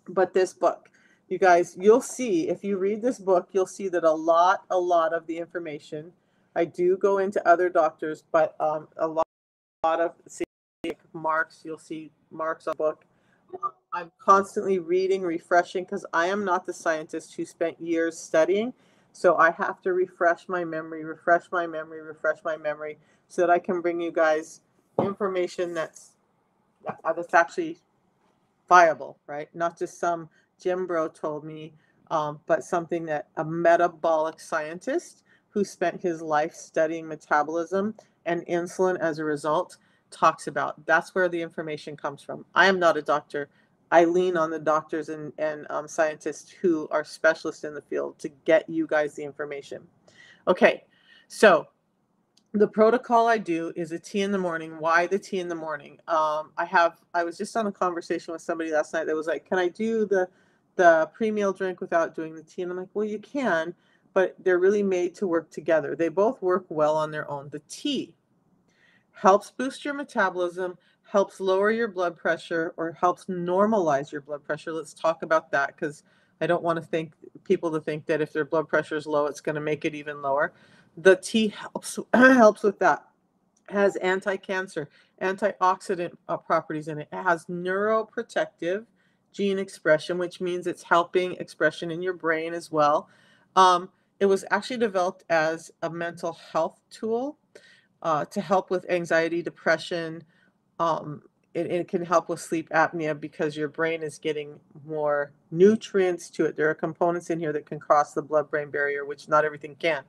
Speaker 1: But this book you guys you'll see if you read this book you'll see that a lot a lot of the information. I do go into other doctors but um, a lot, a lot of see marks you'll see marks on the book. I'm constantly reading refreshing because i am not the scientist who spent years studying. So i have to refresh my memory refresh my memory refresh my memory so that i can bring you guys information that's uh, that's actually viable, right? Not just some Jim Bro told me, um, but something that a metabolic scientist who spent his life studying metabolism and insulin as a result talks about. That's where the information comes from. I am not a doctor. I lean on the doctors and, and um, scientists who are specialists in the field to get you guys the information. Okay, so the protocol I do is a tea in the morning. Why the tea in the morning? Um, I have. I was just on a conversation with somebody last night that was like, "Can I do the the pre meal drink without doing the tea?" And I'm like, "Well, you can, but they're really made to work together. They both work well on their own. The tea helps boost your metabolism, helps lower your blood pressure, or helps normalize your blood pressure. Let's talk about that because I don't want to think people to think that if their blood pressure is low, it's going to make it even lower the tea helps helps with that. It has anti-cancer, antioxidant uh, properties in it. It has neuroprotective gene expression, which means it's helping expression in your brain as well. Um, it was actually developed as a mental health tool uh, to help with anxiety, depression. Um, it, it, can help with sleep apnea because your brain is getting more nutrients to it. There are components in here that can cross the blood brain barrier, which not everything can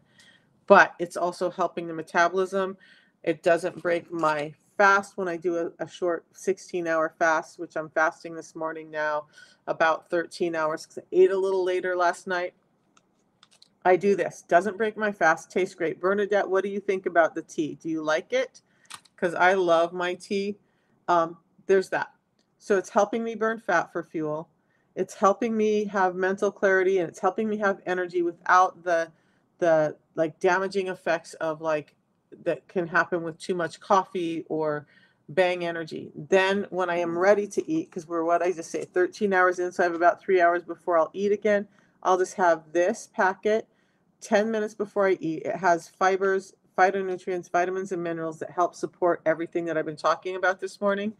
Speaker 1: but it's also helping the metabolism. It doesn't break my fast when I do a, a, short 16 hour fast, which I'm fasting this morning now, about 13 hours because I ate a little later last night. I do this. Doesn't break my fast. Tastes great. Bernadette, what do you think about the tea? Do you like it? Because I love my tea. Um, there's that. So it's helping me burn fat for fuel. It's helping me have mental clarity and it's helping me have energy without the the like damaging effects of like that can happen with too much coffee or bang energy. Then when I am mm. ready to eat, because we're what I just say, 13 hours in, so I have about three hours before I'll eat again. I'll just have this packet 10 minutes before I eat. It has fibers, phytonutrients, vitamins, and minerals that help support everything that I've been talking about this morning.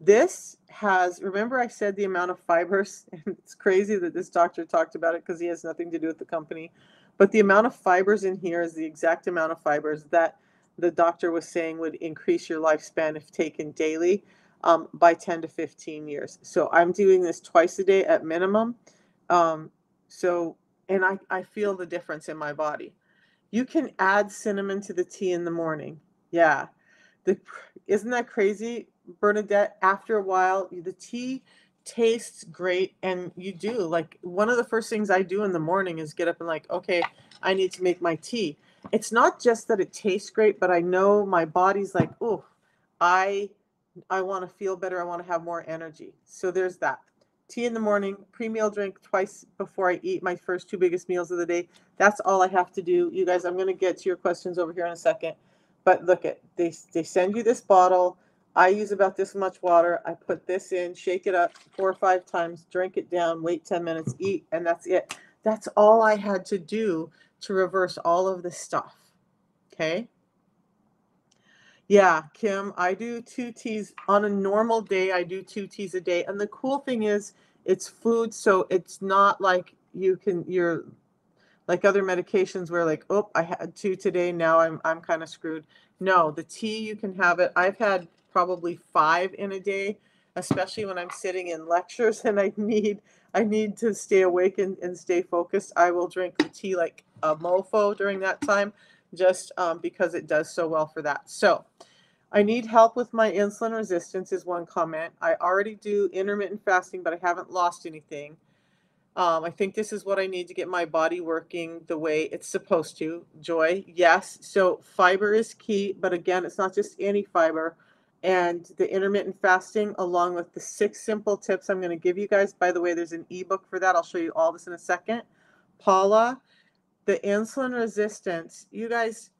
Speaker 1: This has, remember I said the amount of fibers? and it's crazy that this doctor talked about it because he has nothing to do with the company. But the amount of fibers in here is the exact amount of fibers that the doctor was saying would increase your lifespan if taken daily um, by 10 to 15 years. So I'm doing this twice a day at minimum. Um, so, and I, I feel the difference in my body. You can add cinnamon to the tea in the morning. Yeah. The, isn't that crazy, Bernadette? After a while, the tea tastes great and you do like one of the first things i do in the morning is get up and like okay i need to make my tea. It's not just that it tastes great but i know my body's like oh i i want to feel better i want to have more energy. So there's that. Tea in the morning pre-meal drink twice before i eat my first two biggest meals of the day. That's all i have to do. You guys i'm going to get to your questions over here in a second. But look at they they send you this bottle I use about this much water. I put this in, shake it up four or five times, drink it down, wait 10 minutes, eat, and that's it. That's all I had to do to reverse all of this stuff. Okay. Yeah, Kim, I do two teas on a normal day. I do two teas a day. And the cool thing is it's food. So it's not like you can, you're like other medications where like, oh, I had two today, now I'm I'm kind of screwed. No, the tea you can have it. I've had probably five in a day, especially when I'm sitting in lectures and I need I need to stay awake and, and stay focused. I will drink the tea like a mofo during that time, just um, because it does so well for that. So I need help with my insulin resistance is one comment. I already do intermittent fasting, but I haven't lost anything. Um, I think this is what I need to get my body working the way it's supposed to. Joy, yes. So fiber is key, but again, it's not just any fiber. And the intermittent fasting, along with the six simple tips I'm going to give you guys. By the way, there's an ebook for that. I'll show you all this in a second. Paula, the insulin resistance, you guys,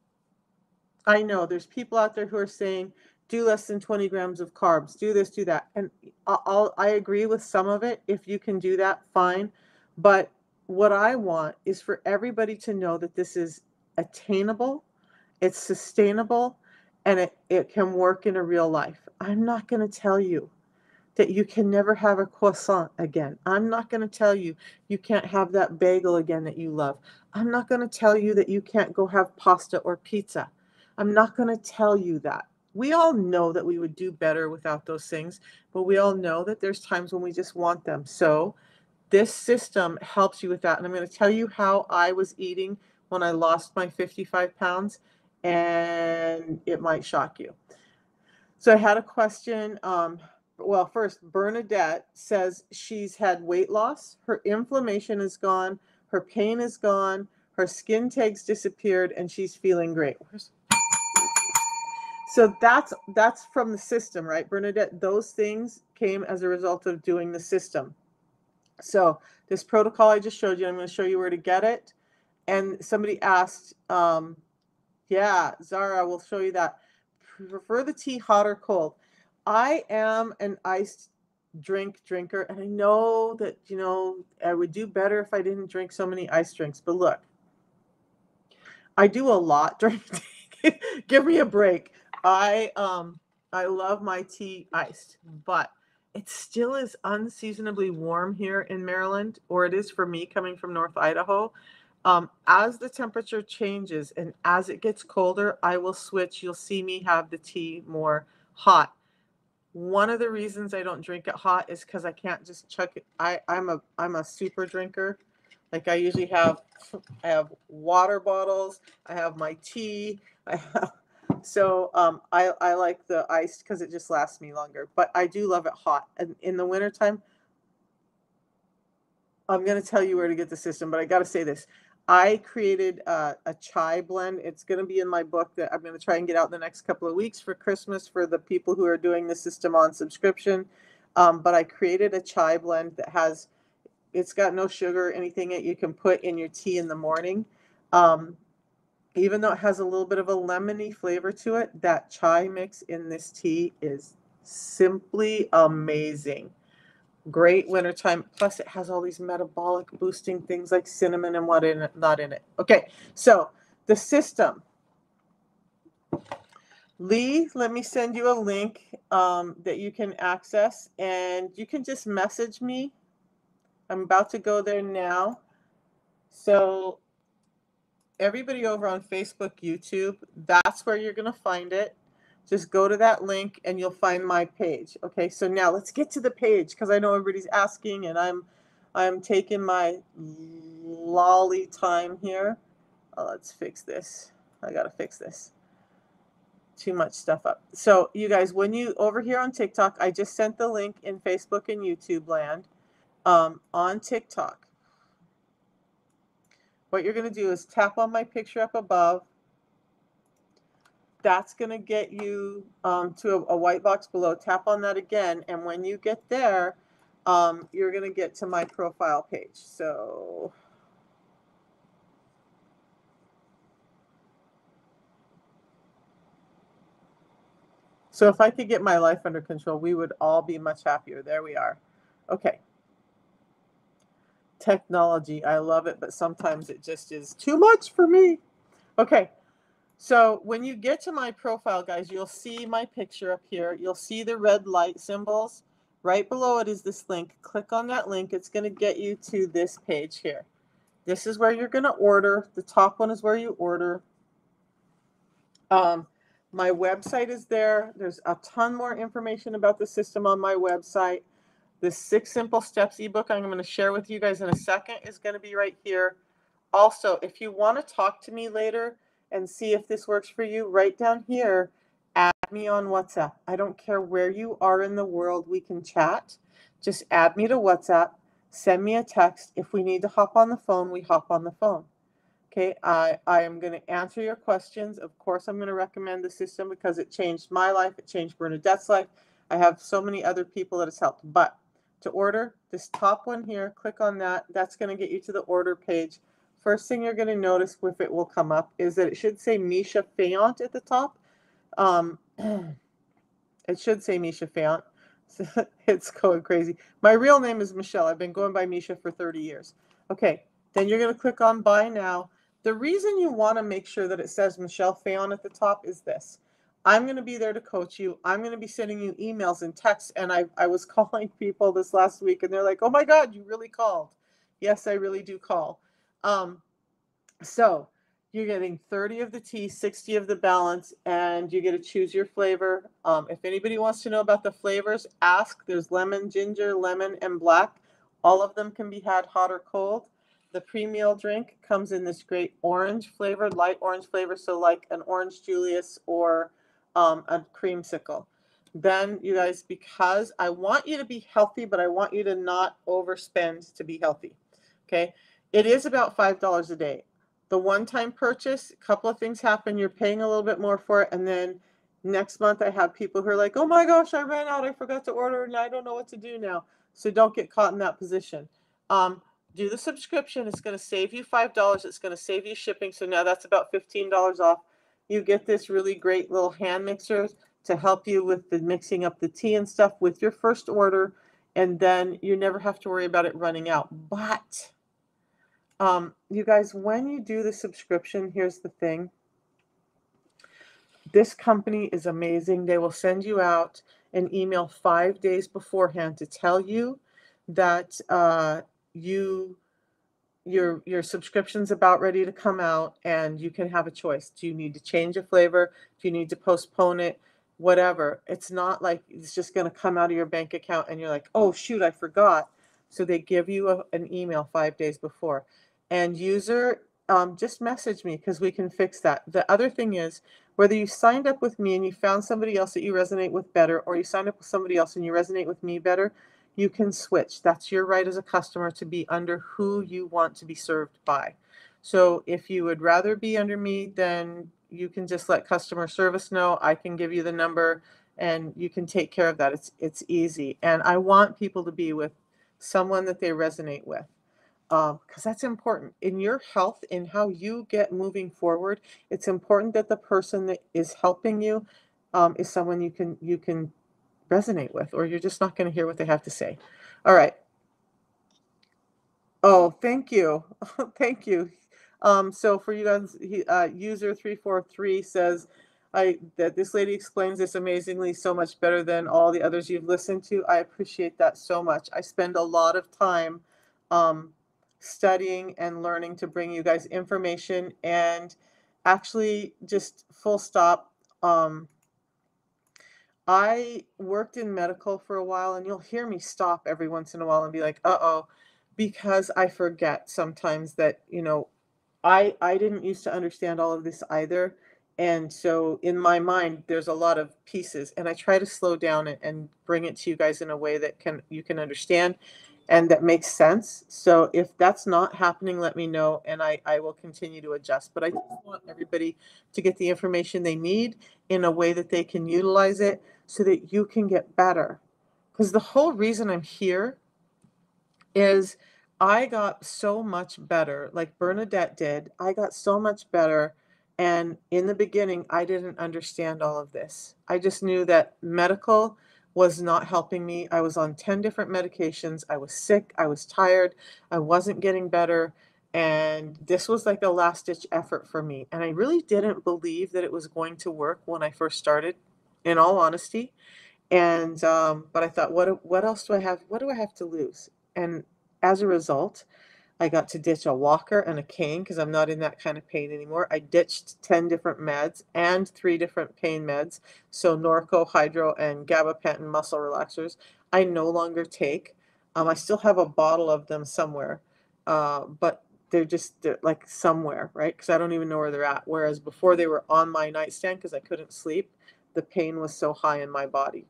Speaker 1: I know there's people out there who are saying, do less than 20 grams of carbs, do this, do that. And I'll, I agree with some of it. If you can do that, fine. But what I want is for everybody to know that this is attainable, it's sustainable, and it, it can work in a real life. I'm not going to tell you that you can never have a croissant again. I'm not going to tell you you can't have that bagel again that you love. I'm not going to tell you that you can't go have pasta or pizza. I'm not going to tell you that. We all know that we would do better without those things, but we all know that there's times when we just want them. So this system helps you with that. And I'm going to tell you how I was eating when I lost my 55 pounds, and it might shock you. So I had a question. Um, well, first, Bernadette says she's had weight loss, her inflammation is gone, her pain is gone, her skin tags disappeared, and she's feeling great. So that's that's from the system, right, Bernadette? Those things came as a result of doing the system. So this protocol I just showed you, I'm going to show you where to get it. And somebody asked, um, yeah, Zara, we'll show you that. Prefer the tea hot or cold? I am an iced drink drinker, and I know that, you know, I would do better if I didn't drink so many iced drinks. But look, I do a lot during Give me a break. I um I love my tea iced, but it still is unseasonably warm here in Maryland, or it is for me coming from North Idaho. Um, as the temperature changes and as it gets colder, I will switch. You'll see me have the tea more hot. One of the reasons I don't drink it hot is because I can't just chuck it. I, I'm a I'm a super drinker. Like I usually have I have water bottles, I have my tea, I have so um, I, I like the iced because it just lasts me longer. But I do love it hot. And in the wintertime, I'm going to tell you where to get the system, but I got to say this. I created a, a chai blend. It's going to be in my book that I'm going to try and get out in the next couple of weeks for Christmas for the people who are doing the system on subscription. Um, but I created a chai blend that has, it's got no sugar anything that you can put in your tea in the morning. Um, even though it has a little bit of a lemony flavor to it, that chai mix in this tea is simply amazing. Great wintertime. Plus, it has all these metabolic boosting things like cinnamon and what in it, not in it. Okay, so the system. Lee, let me send you a link um, that you can access, and you can just message me. I'm about to go there now. So everybody over on Facebook, YouTube, that's where you're going to find it. Just go to that link and you'll find my page. Okay, so now let's get to the page because I know everybody's asking and I'm I'm taking my lolly time here. Oh, let's fix this. I got to fix this. Too much stuff up. So you guys, when you over here on TikTok, I just sent the link in Facebook and YouTube land um, on TikTok what you're to do is tap on my picture up above. That's going to get you um, to a, a, white box below. Tap on that again. And when you get there, um, you're going to get to my profile page. So So if I could get my life under control, we would all be much happier. There we are. Okay technology. I love it, but sometimes it just is too much for me. Okay, so when you get to my profile, guys, you'll see my picture up here. You'll see the red light symbols. Right below it is this link. Click on that link. It's going to get you to this page here. This is where you're going to order. The top one is where you order. Um, my website is there. There's a ton more information about the system on my website. The six simple steps ebook I'm going to share with you guys in a second is going to be right here. Also, if you want to talk to me later and see if this works for you, right down here, add me on WhatsApp. I don't care where you are in the world, we can chat. Just add me to WhatsApp, send me a text. If we need to hop on the phone, we hop on the phone. Okay, I, I am going to answer your questions. Of course, I'm going to recommend the system because it changed my life. It changed Bernadette's life. I have so many other people that it's helped. But to order, this top one here, click on that. That's going to get you to the order page. First thing you're going to notice if it will come up is that it should say Misha Fayant at the top. Um, it should say Misha Fayant. it's going crazy. My real name is Michelle. I've been going by Misha for 30 years. Okay, then you're going to click on Buy Now. The reason you want to make sure that it says Michelle Fayon at the top is this. I'm going to be there to coach you. I'm going to be sending you emails and texts. And I, I was calling people this last week and they're like, oh my God, you really called. Yes, I really do call. Um, so you're getting 30 of the tea, 60 of the balance, and you get to choose your flavor. Um, if anybody wants to know about the flavors, ask. There's lemon, ginger, lemon, and black. All of them can be had hot or cold. The pre-meal drink comes in this great orange flavored, light orange flavor, so like an orange Julius or um, a creamsicle. Then, you guys, because I want you to be healthy, but I want you to not overspend to be healthy. Okay, it is about five dollars a day. The one-time purchase, a couple of things happen. You're paying a little bit more for it, and then next month I have people who are like, "Oh my gosh, I ran out. I forgot to order, and I don't know what to do now." So don't get caught in that position. Um, do the subscription. It's going to save you $5. It's going to save you shipping. So now that's about $15 off. You get this really great little hand mixer to help you with the mixing up the tea and stuff with your first order. And then you never have to worry about it running out. But um, you guys, when you do the subscription, here's the thing. This company is amazing. They will send you out an email five days beforehand to tell you that uh, you your your subscription's about ready to come out and you can have a choice. Do you need to change a flavor? Do you need to postpone it? Whatever. It's not like it's just going to come out of your bank account and you're like oh shoot i forgot. So they give you a, an email five days before and user um, just message me because we can fix that the other thing is whether you signed up with me and you found somebody else that you resonate with better or you signed up with somebody else and you resonate with me better you can switch. That's your right as a customer to be under who you want to be served by. So if you would rather be under me, then you can just let customer service know. I can give you the number and you can take care of that. It's it's easy. And I want people to be with someone that they resonate with. Because um, that's important in your health in how you get moving forward it's important that the person that is helping you um, is someone you can you can resonate with, or you're just not going to hear what they have to say. All right. Oh, thank you. thank you. Um, so for you guys, he, uh, user 343 says, I, that this lady explains this amazingly so much better than all the others you've listened to. I appreciate that so much. I spend a lot of time um, studying and learning to bring you guys information and actually just full stop. Um, I worked in medical for a while, and you'll hear me stop every once in a while and be like, "Uh oh," because I forget sometimes that you know, I I didn't used to understand all of this either, and so in my mind, there's a lot of pieces, and I try to slow down and, and bring it to you guys in a way that can you can understand, and that makes sense. So if that's not happening, let me know, and I I will continue to adjust. But I just want everybody to get the information they need in a way that they can utilize it so that you can get better. Because the whole reason I'm here is I got so much better, like Bernadette did. I got so much better. And in the beginning, I didn't understand all of this. I just knew that medical was not helping me. I was on 10 different medications. I was sick. I was tired. I wasn't getting better. And this was like a last ditch effort for me. And I really didn't believe that it was going to work when I first started in all honesty. And um, but I thought, what what else do I have? What do I have to lose? And as a result, I got to ditch a walker and a cane because I'm not in that kind of pain anymore. I ditched 10 different meds and three different pain meds. So Norco, Hydro, and gabapentin muscle relaxers. I no longer take. Um, I still have a bottle of them somewhere, uh, but they're just they're like somewhere, right? Because I don't even know where they're at. Whereas before they were on my nightstand because I couldn't sleep, the pain was so high in my body.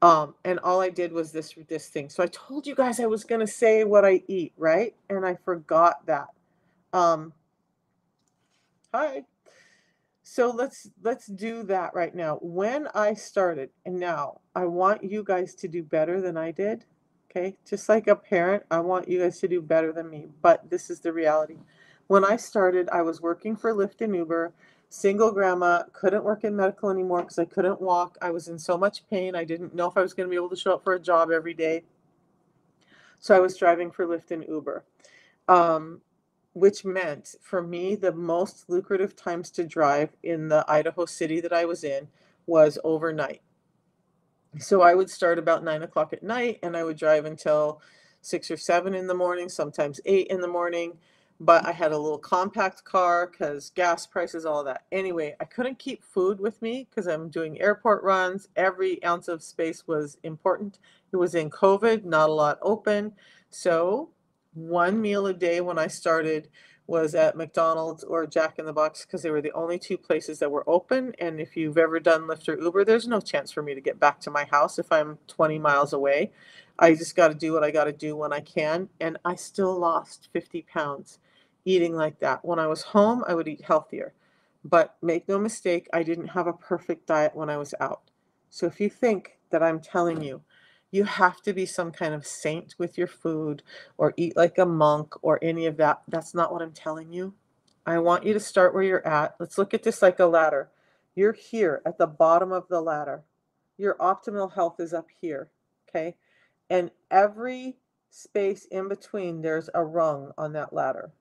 Speaker 1: Um, and all I did was this this thing. So I told you guys I was gonna say what I eat, right? And I forgot that. Um, hi. So let's let's do that right now. When I started, and now I want you guys to do better than I did. Okay, just like a parent, I want you guys to do better than me. But this is the reality. When I started, I was working for Lyft and Uber single grandma, couldn't work in medical anymore because I couldn't walk. I was in so much pain. I didn't know if I was going to be able to show up for a job every day. So I was driving for Lyft and Uber, um, which meant for me the most lucrative times to drive in the Idaho city that I was in was overnight. So I would start about nine o'clock at night and I would drive until six or seven in the morning, sometimes eight in the morning but I had a little compact car because gas prices, all that. Anyway, I couldn't keep food with me because I'm doing airport runs. Every ounce of space was important. It was in COVID, not a lot open. So, one meal a day when I started was at McDonald's or Jack in the Box because they were the only two places that were open. And if you've ever done Lyft or Uber, there's no chance for me to get back to my house if I'm 20 miles away. I just got to do what I got to do when I can. And I still lost 50 pounds eating like that. When I was home, I would eat healthier. But make no mistake, I didn't have a perfect diet when I was out. So if you think that I'm telling you, you have to be some kind of saint with your food or eat like a monk or any of that, that's not what I'm telling you. I want you to start where you're at. Let's look at this like a ladder. You're here at the bottom of the ladder. Your optimal health is up here, okay? And every space in between, there's a rung on that ladder.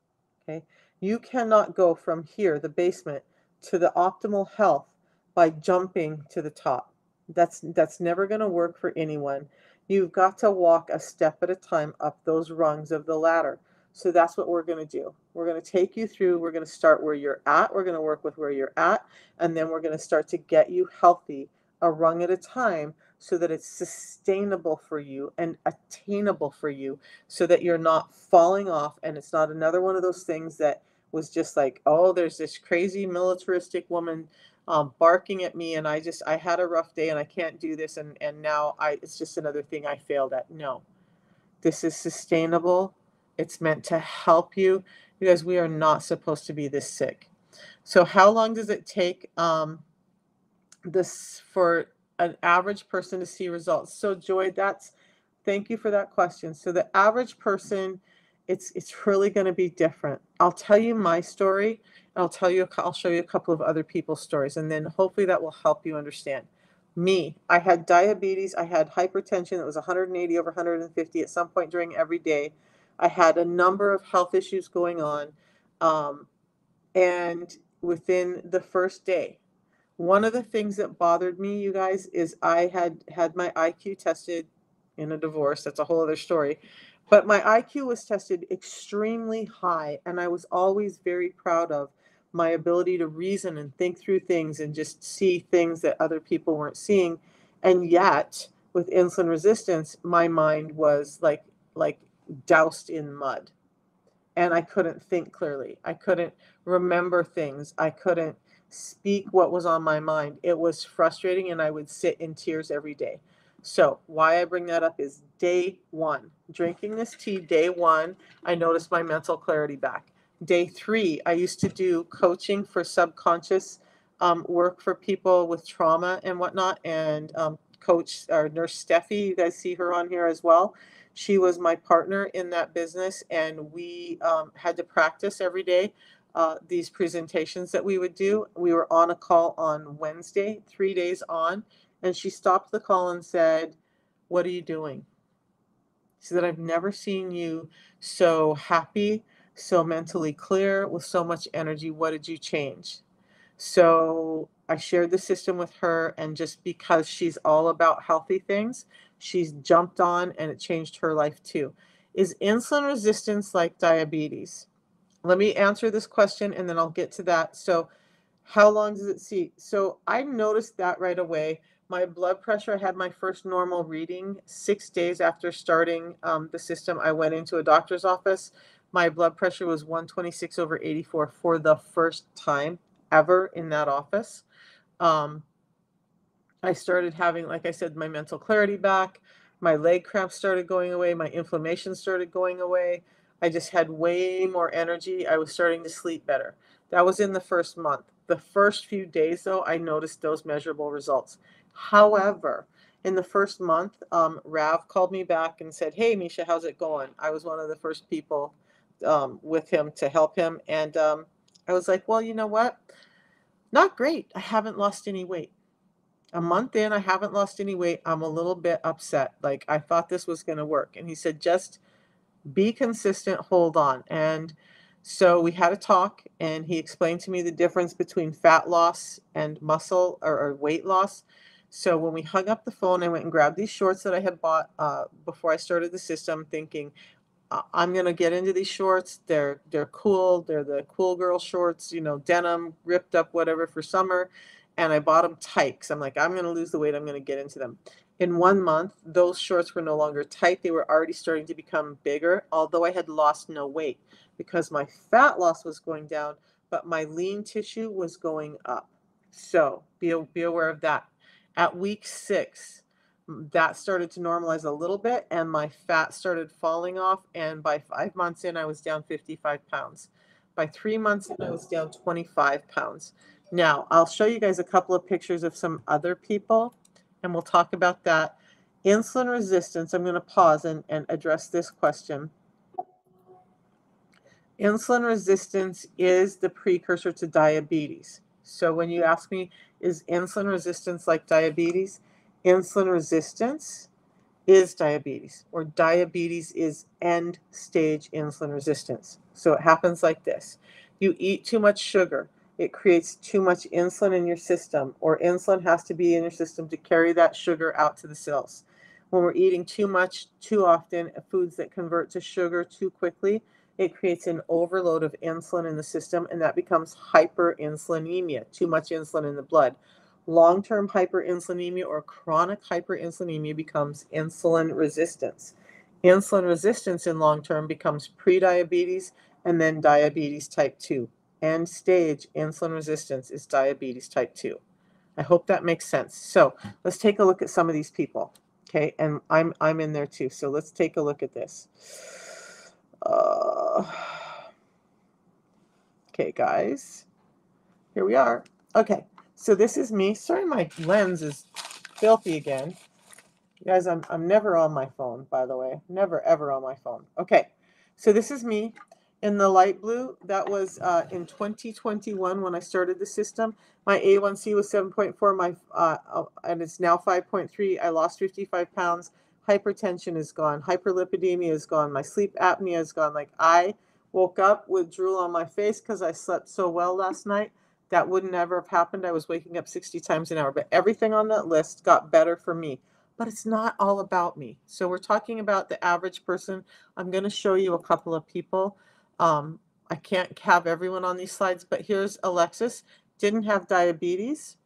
Speaker 1: Okay, you cannot go from here, the basement, to the optimal health by jumping to the top. That's that's never going to work for anyone. You've got to walk a step at a time up those rungs of the ladder. So that's what we're going to do. We're going to take you through. We're going to start where you're at. We're going to work with where you're at. And then we're going to start to get you healthy a rung at a time so that it's sustainable for you and attainable for you so that you're not falling off and it's not another one of those things that was just like oh there's this crazy militaristic woman um, barking at me and i just i had a rough day and i can't do this and and now i it's just another thing i failed at. No. This is sustainable. It's meant to help you. Because we are not supposed to be this sick. So how long does it take um, this for an average person to see results? So Joy, that's thank you for that question. So the average person, it's it's really going to be different. I'll tell you my story. I'll tell you I'll show you a couple of other people's stories and then hopefully that will help you understand. Me, I had diabetes, I had hypertension that was 180 over 150 at some point during every day. I had a number of health issues going on. Um, and within the first day, one of the things that bothered me, you guys, is I had had my IQ tested in a divorce. That's a whole other story. But my IQ was tested extremely high, and I was always very proud of my ability to reason and think through things and just see things that other people weren't seeing. And yet, with insulin resistance, my mind was like like doused in mud. And I couldn't think clearly. I couldn't remember things. I couldn't speak what was on my mind. It was frustrating and I would sit in tears every day. So, why I bring that up is day one, drinking this tea, day one, I noticed my mental clarity back. Day three, I used to do coaching for subconscious um, work for people with trauma and whatnot. And um, coach or nurse Steffi, you guys see her on here as well. She was my partner in that business, and we um, had to practice every day uh, these presentations that we would do. We were on a call on Wednesday, three days on, and she stopped the call and said, What are you doing? She said, I've never seen you so happy, so mentally clear, with so much energy. What did you change? So I shared the system with her, and just because she's all about healthy things, she's jumped on and it changed her life too Is insulin resistance like diabetes? Let me answer this question and then I'll get to that. So, how long does it see? So, I noticed that right away. My blood pressure I had my first normal reading six days after starting um, the system. I went into a doctor's office. My blood pressure was 126 over 84 for the first time ever in that office. Um, I started having, like I said, my mental clarity back. My leg cramps started going away. My inflammation started going away. I just had way more energy. I was starting to sleep better. That was in the first month. The first few days, though, I noticed those measurable results. However, in the first month, um, Rav called me back and said, Hey, Misha, how's it going? I was one of the first people um, with him to help him. And um, I was like, Well, you know what? Not great. I haven't lost any weight a month in, I haven't lost any weight. I'm a little bit upset. Like I thought this was going to work. And he said, just be consistent, hold on. And so we had a talk, and he explained to me the difference between fat loss and muscle or, or weight loss. So when we hung up the phone, I went and grabbed these shorts that I had bought uh, before I started the system, thinking, I'm gonna get into these shorts. They're they're cool. They're the cool girl shorts, you know, denim, ripped up, whatever for summer and I bought them tight because I'm like, I'm going to lose the weight. I'm going to get into them. In one month, those shorts were no longer tight. They were already starting to become bigger, although I had lost no weight because my fat loss was going down, but my lean tissue was going up. So be, be aware of that. At week six, that started to normalize a little bit and my fat started falling off. And by five months in, I was down 55 pounds. By three months in, I was down 25 pounds. Now, I'll show you guys a couple of pictures of some other people, and we'll talk about that. Insulin resistance, I'm going to pause and, and address this question. Insulin resistance is the precursor to diabetes. So when you ask me, is insulin resistance like diabetes? Insulin resistance is diabetes, or diabetes is end stage insulin resistance. So it happens like this. You eat too much sugar it creates too much insulin in your system, or insulin has to be in your system to carry that sugar out to the cells. When we're eating too much, too often, uh, foods that convert to sugar too quickly, it creates an overload of insulin in the system, and that becomes hyperinsulinemia, too much insulin in the blood. Long term hyperinsulinemia or chronic hyperinsulinemia becomes insulin resistance. Insulin resistance in long term becomes prediabetes and then diabetes type 2 end stage insulin resistance is diabetes type 2. I hope that makes sense. So let's take a look at some of these people. Okay, and I'm I'm in there too. So let's take a look at this. Uh, okay, guys, here we are. Okay, so this is me. Sorry, my lens is filthy again. You guys, I'm I'm never on my phone, by the way. Never ever on my phone. Okay, so this is me in the light blue, that was uh, in 2021 when I started the system. My A1C was 7.4, my uh, uh, and it's now 5.3. I lost 55 pounds. Hypertension is gone. Hyperlipidemia is gone. My sleep apnea is gone. Like I woke up with drool on my face because I slept so well last night. That would never have happened. I was waking up 60 times an hour. But everything on that list got better for me but it's not all about me. So we're talking about the average person. I'm going to show you a couple of people. Um, I can't have everyone on these slides, but here's Alexis. Didn't have diabetes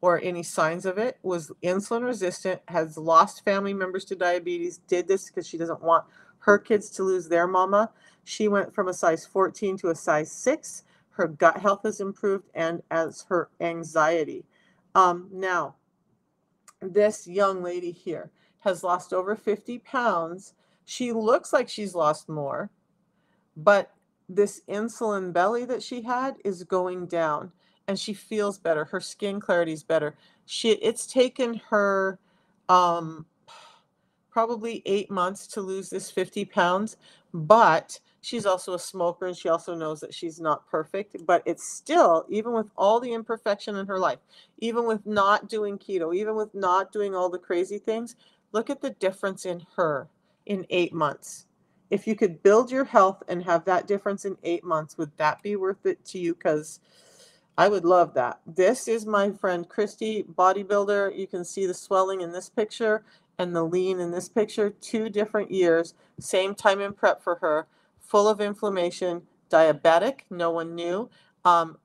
Speaker 1: or any signs of it, was insulin resistant, has lost family members to diabetes, did this because she doesn't want her kids to lose their mama. She went from a size 14 to a size 6. Her gut health has improved and as her anxiety. Um, now, this young lady here has lost over 50 pounds. She looks like she's lost more but this insulin belly that she had is going down and she feels better. Her skin clarity is better. She it's taken her um probably eight months to lose this 50 pounds, but she's also a smoker and she also knows that she's not perfect. But it's still, even with all the imperfection in her life, even with not doing keto, even with not doing all the crazy things, look at the difference in her in eight months if you could build your health and have that difference in eight months, would that be worth it to you? Because I would love that. This is my friend Christy, bodybuilder. You can see the swelling in this picture. and the lean in this picture, two different years, same time in prep for her, full of inflammation, diabetic, no one knew. Um,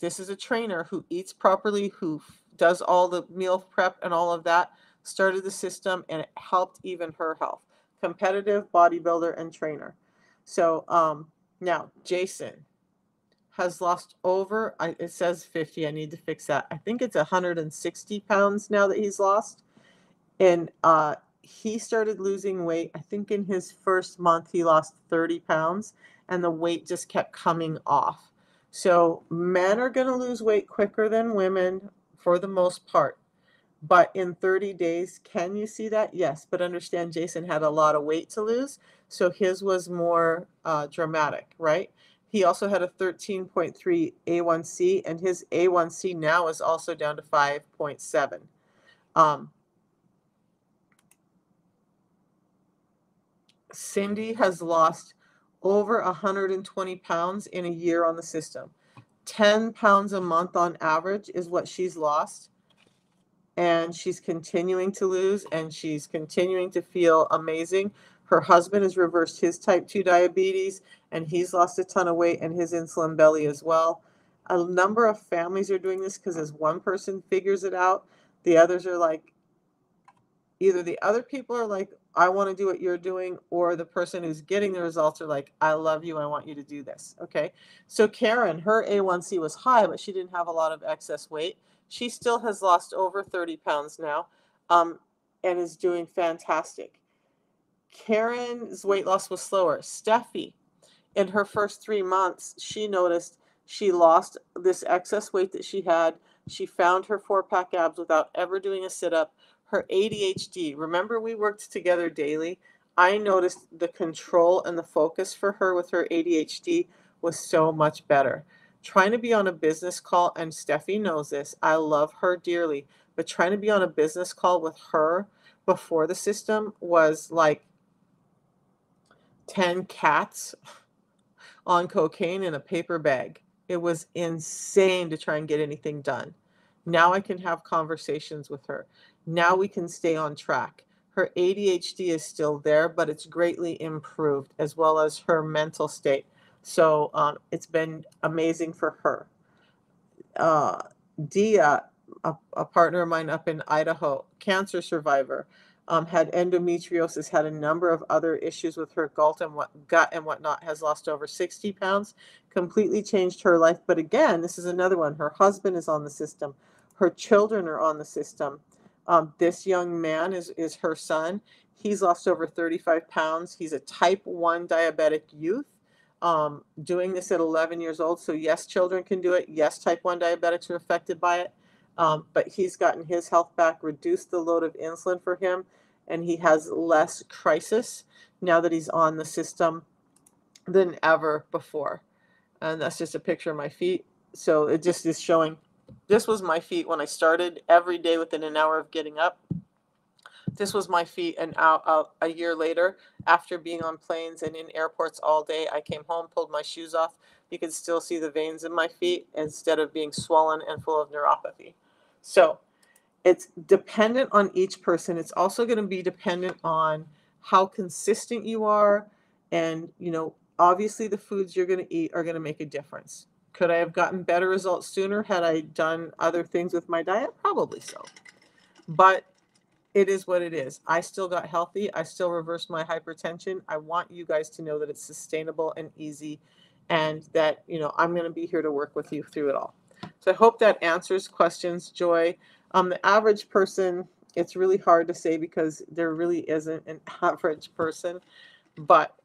Speaker 1: this is a trainer who eats properly, who does all the meal prep and all of that, started the system, and it helped even her health. Competitive bodybuilder and trainer. So um, now, Jason has lost over, I, it says 50. I need to fix that. I think it's 160 pounds now that he's lost. And uh, he started losing weight. I think in his first month, he lost 30 pounds, and the weight just kept coming off. So, men are going to lose weight quicker than women for the most part. But in 30 days, can you see that? Yes. But understand Jason had a lot of weight to lose. So his was more uh, dramatic, right? He also had a 13.3 A1C, and his A1C now is also down to 5.7. Um, Cindy has lost over 120 pounds in a year on the system. 10 pounds a month on average is what she's lost. And she's continuing to lose and she's continuing to feel amazing. Her husband has reversed his type 2 diabetes and he's lost a ton of weight and his insulin belly as well. A number of families are doing this because as one person figures it out, the others are like, either the other people are like, I want to do what you're doing, or the person who's getting the results are like, I love you, I want you to do this. Okay. So Karen, her A1C was high, but she didn't have a lot of excess weight. She still has lost over 30 pounds now um, and is doing fantastic. Karen's weight loss was slower. Steffi, in her first three months, she noticed she lost this excess weight that she had. She found her four pack abs without ever doing a sit up her ADHD. Remember, we worked together daily. I noticed the control and the focus for her with her ADHD was so much better. Trying to be on a business call, and Steffi knows this, I love her dearly, but trying to be on a business call with her before the system was like 10 cats on cocaine in a paper bag. It was insane to try and get anything done. Now I can have conversations with her. Now we can stay on track. Her ADHD is still there, but it's greatly improved, as well as her mental state. So um, it's been amazing for her. Uh, Dia, a, a, partner of mine up in Idaho, cancer survivor, um, had endometriosis, had a number of other issues with her gut and what gut and whatnot, has lost over 60 pounds, completely changed her life. But again, this is another one. Her husband is on the system, her children are on the system. Um, this young man is, is her son. He's lost over 35 pounds. He's a type 1 diabetic youth. Um, doing this at 11 years old. So, yes, children can do it. Yes, type 1 diabetics are affected by it. Um, but he's gotten his health back, reduced the load of insulin for him, and he has less crisis now that he's on the system than ever before. And that's just a picture of my feet. So, it just is showing this was my feet when I started every day within an hour of getting up. This was my feet an hour, a year later after being on planes and in airports all day. I came home, pulled my shoes off. You could still see the veins in my feet instead of being swollen and full of neuropathy. So it's dependent on each person. It's also going to be dependent on how consistent you are. And, you know, obviously the foods you're going to eat are going to make a difference. Could I have gotten better results sooner had I done other things with my diet? Probably so. But it is what it is. I still got healthy. I still reversed my hypertension. I want you guys to know that it's sustainable and easy and that, you know, I'm going to be here to work with you through it all. So I hope that answers questions, Joy. Um, the average person, it's really hard to say because there really isn't an average person, but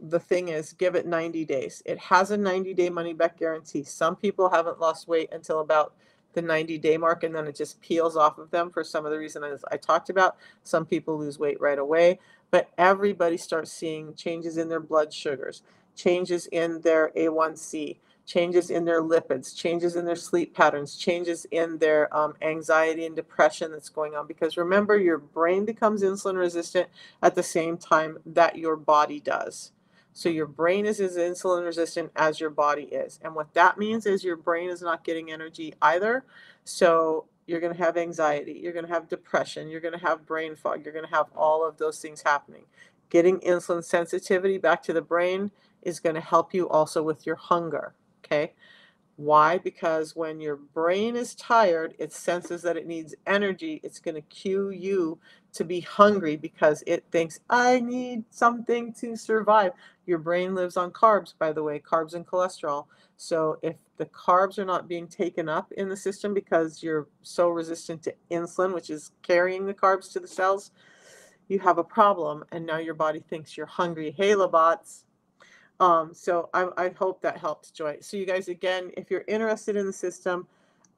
Speaker 1: the thing is give it 90 days it has a 90 day money back guarantee some people haven't lost weight until about the 90 day mark and then it just peels off of them for some of the reasons i talked about. Some people lose weight right away but everybody starts seeing changes in their blood sugars changes in their a1c changes in their lipids changes in their sleep patterns changes in their um, anxiety and depression that's going on. Because remember your brain becomes insulin resistant at the same time that your body does so your brain is as insulin resistant as your body is. And what that means is your brain is not getting energy either. So you're going to have anxiety, you're going to have depression, you're going to have brain fog, you're going to have all of those things happening. Getting insulin sensitivity back to the brain is going to help you also with your hunger. Okay. Why? Because when your brain is tired, it senses that it needs energy. It's going to cue you to be hungry because it thinks, I need something to survive. Your brain lives on carbs, by the way, carbs and cholesterol. So if the carbs are not being taken up in the system because you're so resistant to insulin, which is carrying the carbs to the cells, you have a problem. And now your body thinks you're hungry. Hey, Labots. Um, so I, I hope that helped, Joy. So you guys, again, if you're interested in the system,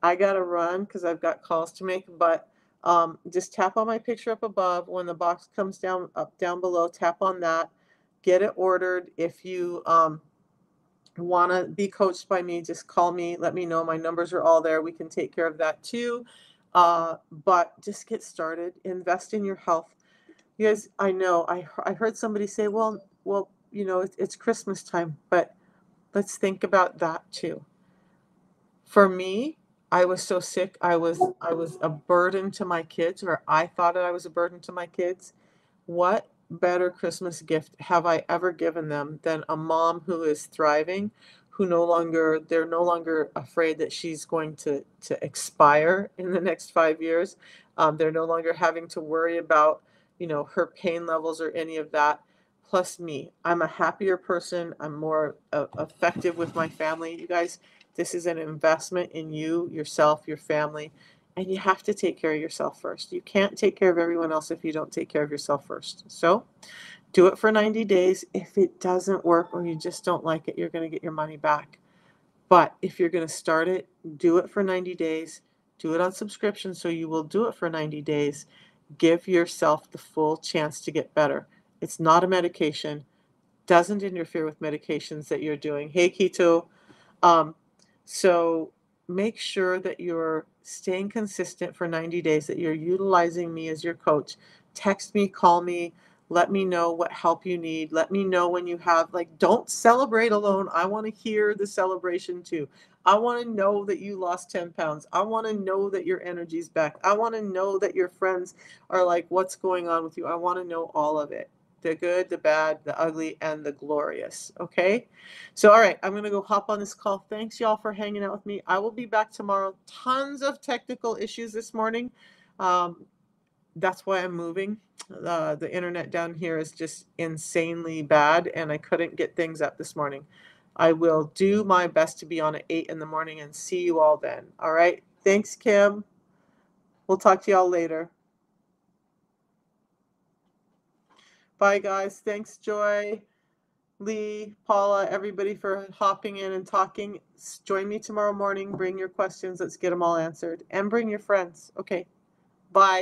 Speaker 1: I got to run because I've got calls to make, but um, just tap on my picture up above. When the box comes down up down below, tap on that. Get it ordered. If you um, want to be coached by me, just call me. Let me know. My numbers are all there. We can take care of that too. Uh, but just get started. Invest in your health. You guys, I know. I I heard somebody say, "Well, well, you know, it's, it's Christmas time, but let's think about that too. For me, I was so sick. I was I was a burden to my kids, or I thought that I was a burden to my kids. What better Christmas gift have I ever given them than a mom who is thriving, who no longer they're no longer afraid that she's going to to expire in the next five years. Um, they're no longer having to worry about you know her pain levels or any of that plus me. I'm a happier person. I'm more uh, effective with my family. You guys, this is an investment in you, yourself, your family, and you have to take care of yourself first. You can't take care of everyone else if you don't take care of yourself first. So, do it for 90 days. If it doesn't work or you just don't like it, you're going to get your money back. But if you're going to start it, do it for 90 days. Do it on subscription so you will do it for 90 days. Give yourself the full chance to get better. It's not a medication. Doesn't interfere with medications that you're doing. Hey, keto. Um, so make sure that you're staying consistent for 90 days, that you're utilizing me as your coach. Text me, call me, let me know what help you need. Let me know when you have, like, don't celebrate alone. I want to hear the celebration too. I want to know that you lost 10 pounds. I want to know that your energy's back. I want to know that your friends are like, what's going on with you? I want to know all of it the good, the bad, the ugly, and the glorious. Okay? So, all right, I'm going to go hop on this call. Thanks, y'all, for hanging out with me. I will be back tomorrow. Tons of technical issues this morning. Um, that's why I'm moving. Uh, the internet down here is just insanely bad, and I couldn't get things up this morning. I will do my best to be on at 8 in the morning and see you all then. All right? Thanks, Kim. We'll talk to y'all later. Bye, guys. Thanks, Joy, Lee, Paula, everybody for hopping in and talking. Join me tomorrow morning. Bring your questions. Let's get them all answered. And bring your friends. Okay. Bye.